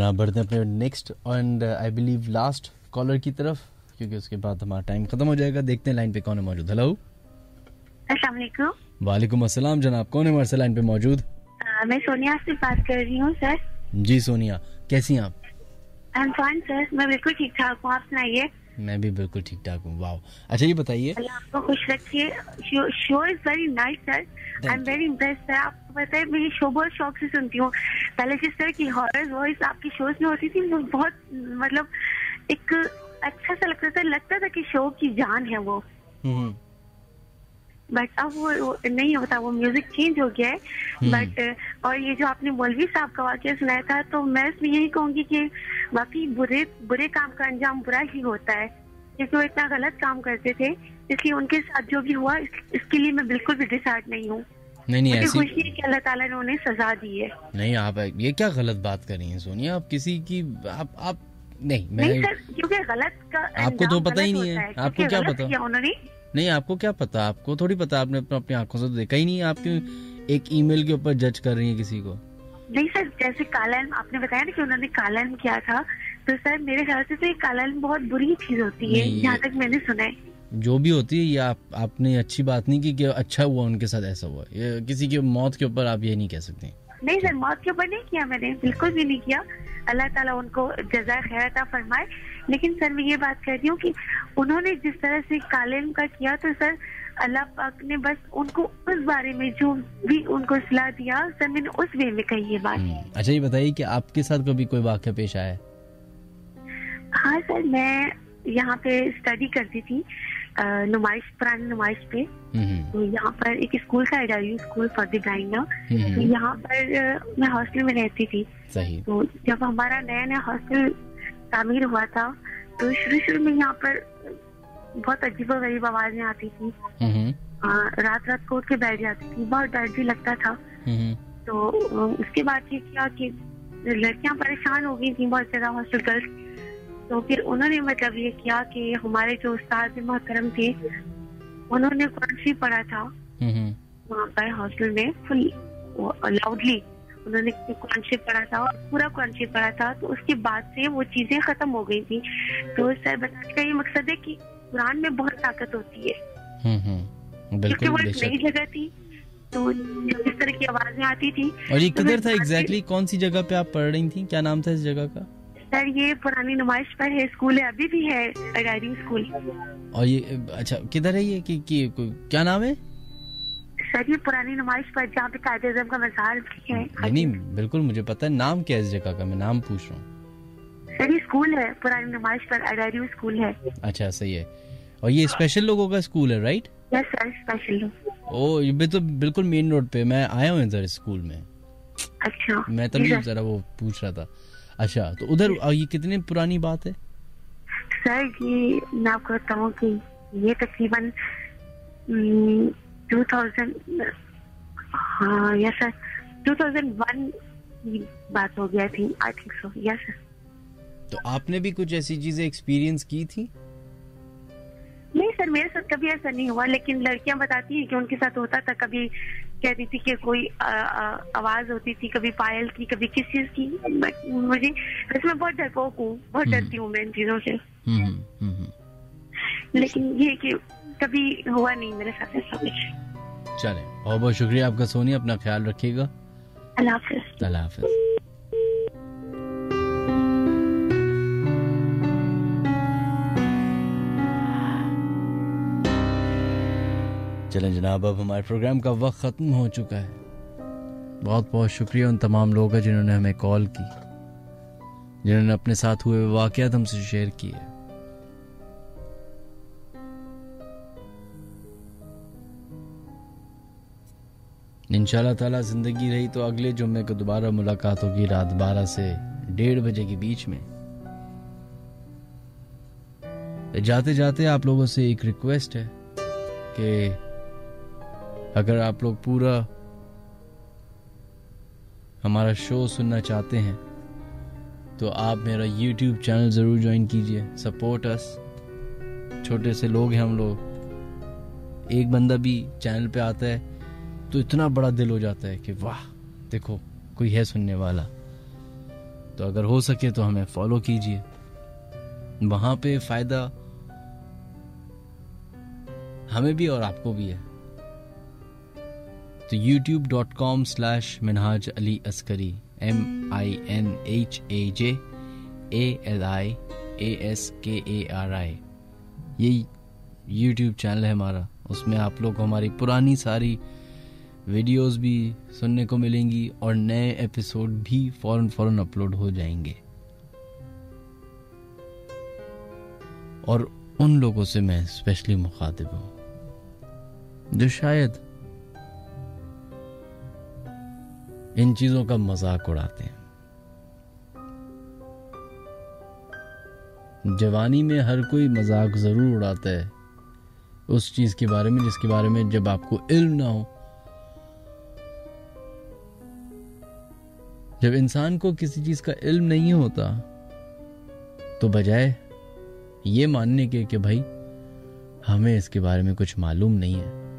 جناب بڑھتے ہیں اپنے next and I believe last caller کی طرف کیونکہ اس کے بعد ہمارا ٹائم ختم ہو جائے گا دیکھتے ہیں لائن پہ کون ہے موجود۔ ہلو السلام علیکم۔ وعلیکم السلام جناب کون ہے ہمارے لائن پہ موجود؟ میں سونیا سے بات کر رہی ہوں سر۔ جی سونیا۔ کیسی ہیں آپ؟ Fine sir. میں بالکل ٹھیک ٹھاک ہوں آپ سنائیے۔ میں بھی بالکل ٹھیک ٹھاک ہوں واؤ اچھا یہ بتائیے۔ اللہ آپ کو خوش رکھیے show is very nice sir. I am very impress sir. آپ پتا ہے میں یہ شو بہت شوق سے سنتی ہوں۔ پہلے جس طرح کی ہارر وائس آپ کی شوز میں ہوتی تھی وہ بہت مطلب ایک اچھا سا لگتا تھا لگتا تھا کہ شو کی جان ہے وہ۔ بٹ اب وہ نہیں ہوتا وہ میوزک چینج ہو گیا ہے۔ بٹ اور یہ جو آپ نے مولوی صاحب کا واقعہ سنایا تھا تو میں اس میں یہی کہوں گی کہ باقی برے برے کام کا انجام برا ہی ہوتا ہے۔ کیونکہ وہ اتنا غلط کام کرتے تھے اس لیے ان کے ساتھ جو بھی ہوا اس کے لیے میں بالکل بھی ڈسائڈ نہیں ہوں۔ نہیں نہیں ایسی خوشی ہے کہ اللہ تعالیٰ نے انہیں سزا دی ہے۔ نہیں آپ یہ کیا غلط بات کر رہی ہیں سونیا آپ کسی کی آپ آپ نہیں میں کیونکہ غلط کا آپ کو تو پتہ ہی نہیں ہے۔ آپ کو کیا پتا نہیں آپ کو کیا پتا آپ کو تھوڑی پتا آپ نے اپنی آنکھوں سے تو دیکھا ہی نہیں آپ کیوں ایک ای میل کے اوپر جج کر رہی ہیں کسی کو؟ نہیں سر جیسے کالا علم آپ نے بتایا نا کہ انہوں نے کالا علم کیا تھا۔ تو سر میرے خیال سے کالا علم بہت بری چیز ہوتی ہے جہاں تک میں نے سنا ہے۔ جو بھی ہوتی ہے یہ آپ آپ نے اچھی بات نہیں کی کہ اچھا ہوا ان کے ساتھ ایسا ہوا۔ یہ کسی کی موت کے اوپر آپ یہ نہیں کہہ سکتے نہیں سر موت کے اوپر نہیں کیا میں نے بالکل بھی نہیں کیا۔ اللہ تعالیٰ ان کو جزائے خیر عطا فرمائے۔ لیکن سر میں یہ بات کہتی ہوں کہ انہوں نے جس طرح سے کالے علم کا کیا تو سر اللہ پاک نے بس ان کو اس بارے میں جو بھی ان کو صلاح دیا سر میں نے اس وے میں کہی یہ بات۔ اچھا یہ بتائیے کہ آپ کے ساتھ کبھی کوئی واقعہ پیش آیا؟ ہاں سر میں یہاں پہ اسٹڈی کرتی تھی۔ نمائش پرانی نمائش پہ تو یہاں پر ایک اسکول تھا Ida Rieu school for the blind. تو یہاں پر میں ہاسٹل میں رہتی تھی۔ تو جب ہمارا نیا نیا ہاسٹل تعمیر ہوا تھا تو شروع شروع میں یہاں پر بہت عجیب و غریب آوازیں آتی تھی۔ رات رات کو اٹھ کے بیٹھ جاتی تھی۔ بہت ڈر بھی لگتا تھا۔ تو اس کے بعد یہ کیا کہ لڑکیاں پریشان ہو گئی تھیں بہت زیادہ۔ ہاسٹل گرلس تو پھر انہوں نے مطلب یہ کیا کہ ہمارے جو استاد محترم تھے انہوں نے قرآن شریف پڑھا تھا۔ وہاں پر ہاسٹل میں فل لاؤڈلی انہوں نے قرآن شریف پڑھا تھا اور پورا قرآن شریف پڑھا تھا۔ تو اس کے بعد سے وہ چیزیں ختم ہو گئی تھی تو سر بتانے کا یہ مقصد ہے کہ قرآن میں بہت طاقت ہوتی ہے۔ کیونکہ بالکل وہ ایک نئی جگہ تھی۔ تو اس طرح کی آوازیں آتی تھی اور یہ کدھر تھا ایگزیکٹلی کون سی جگہ پہ آپ پڑھ رہی تھیں؟ کیا نام تھا اس جگہ کا؟ سر یہ پرانی نمائش پر ہے اسکول ہے ابھی بھی ہے ڈائری اسکول۔ اور یہ اچھا کدھر ہے یہ؟ کیا نام ہے؟ سر یہ پرانی نمائش پر جہاں پہ قائد اعظم کا مزار بھی ہے۔ نہیں بالکل مجھے پتا ہے نام کیا ہے اس جگہ کا؟ میں نام پوچھ رہا ہوں۔ سر یہ اسکول ہے پرانی نمائش پر اڈائری اسکول ہے۔ اچھا صحیح ہے۔ اور یہ اسپیشل لوگوں کا اسکول ہے رائٹ یس سر اسپیشل او یہ تو بالکل مین روڈ پہ میں آیا ہوں ادھر اسکول میں۔ اچھا۔ میں جی تبھی سر۔ ذرا وہ پوچھ رہا تھا۔ اچھا تو ادھر یہ کتنی پرانی بات ہے؟ سر یہ میں آپ کو بتاؤں کہ یہ تقریباً ٹو تھاؤزینڈ ہاں yes sir two thousand one بات ہو گیا تھی آئی تھنک سو یس سر۔ تو آپ نے بھی کچھ ایسی چیزیں ایکسپیرینس کی تھی؟ نہیں سر میرے ساتھ کبھی ایسا نہیں ہوا لیکن لڑکیاں بتاتی ہیں کہ ان کے ساتھ ہوتا تھا کبھی کہتی تھی کہ کوئی آواز ہوتی تھی کبھی پائل کی کبھی کس چیز کی۔ مجھے ویسے میں بہت ڈرپوک ہوں بہت۔ ڈرتی ہوں میں ان چیزوں سے۔ لیکن یہ کہ کبھی ہوا نہیں میرے ساتھ ایسا کچھ۔ چلیں بہت بہت شکریہ آپ کا سونی اپنا خیال رکھیے گا۔ اللہ حافظ۔ اللہ حافظ۔ چلیں جناب، اب ہمارے پروگرام کا وقت ختم ہو چکا ہے۔ بہت بہت شکریہ ان تمام لوگوں کا جنہوں نے ہمیں کال کی، جنہوں نے اپنے ساتھ ہوئے واقعات ہم سے شیئر کیے۔ ان شاء اللہ تعالیٰ زندگی رہی تو اگلے جمعے کو دوبارہ ملاقات ہوگی رات بارہ سے ڈیڑھ بجے کے بیچ میں۔ جاتے جاتے آپ لوگوں سے ایک ریکویسٹ ہے کہ اگر آپ لوگ پورا ہمارا شو سننا چاہتے ہیں، تو آپ میرا یوٹیوب چینل ضرور جوائن کیجیے۔ سپورٹ اس۔ چھوٹے سے لوگ ہیں ہم لوگ۔ ایک بندہ بھی چینل پہ آتا ہے، تو اتنا بڑا دل ہو جاتا ہے کہ واہ، دیکھو، کوئی ہے سننے والا۔ تو اگر ہو سکے تو ہمیں فالو کیجیے۔ وہاں پہ فائدہ ہمیں بھی اور آپ کو بھی ہے۔ تو YouTube dot com slash Minhaj Ali Askari M I N H A J A L I A S K A R آئی یہ یوٹیوب چینل ہے ہمارا. اس میں آپ لوگ کو ہماری پرانی ساری ویڈیوز بھی سننے کو ملیں گی اور نئے ایپیسوڈ بھی فوراً فوراً اپلوڈ ہو جائیں گے. اور ان لوگوں سے میں اسپیشلی مخاطب ہوں. جو شاید ان چیزوں کا مذاق اڑاتے ہیں۔ جوانی میں ہر کوئی مذاق ضرور اڑاتا ہے۔ اس چیز کے بارے میں جس کے بارے میں جب آپ کو علم نہ ہو۔ جب انسان کو کسی چیز کا علم نہیں ہوتا، تو بجائے یہ ماننے کے کہ بھائی، ہمیں اس کے بارے میں کچھ معلوم نہیں ہے۔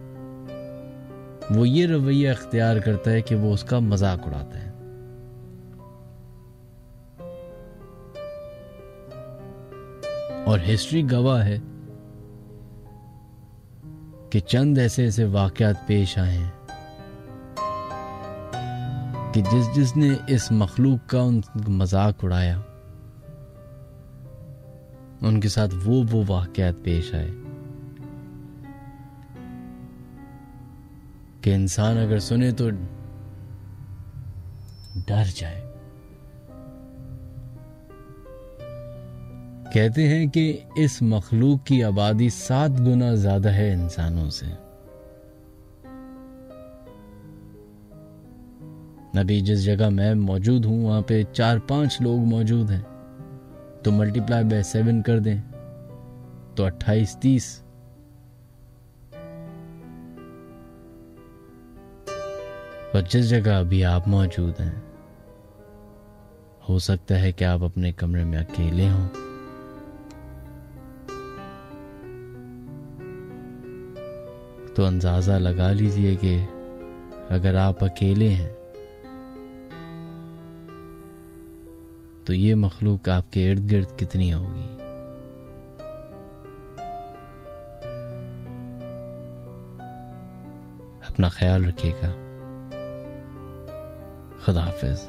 وہ یہ رویہ اختیار کرتا ہے کہ وہ اس کا مذاق اڑاتا ہے۔ اور ہسٹری گواہ ہے کہ چند ایسے ایسے واقعات پیش آئے ہیں کہ جس جس نے اس مخلوق کا ان مذاق اڑایا، ان کے ساتھ وہ وہ واقعات پیش آئے۔ کہ انسان اگر سنے تو ڈر جائے۔ کہتے ہیں کہ اس مخلوق کی آبادی سات گنا زیادہ ہے انسانوں سے۔ ابھی جس جگہ میں موجود ہوں، وہاں پہ چار پانچ لوگ موجود ہیں۔ تو ملٹی پلائی بائی سیون کر دیں۔ تو اٹھائیس، تیس۔ اور جس جگہ ابھی آپ موجود ہیں، ہو سکتا ہے کہ آپ اپنے کمرے میں اکیلے ہوں۔ تو اندازہ لگا لیجیے کہ اگر آپ اکیلے ہیں، تو یہ مخلوق آپ کے ارد گرد کتنی ہوگی؟ اپنا خیال رکھیے گا۔ خداحافظ.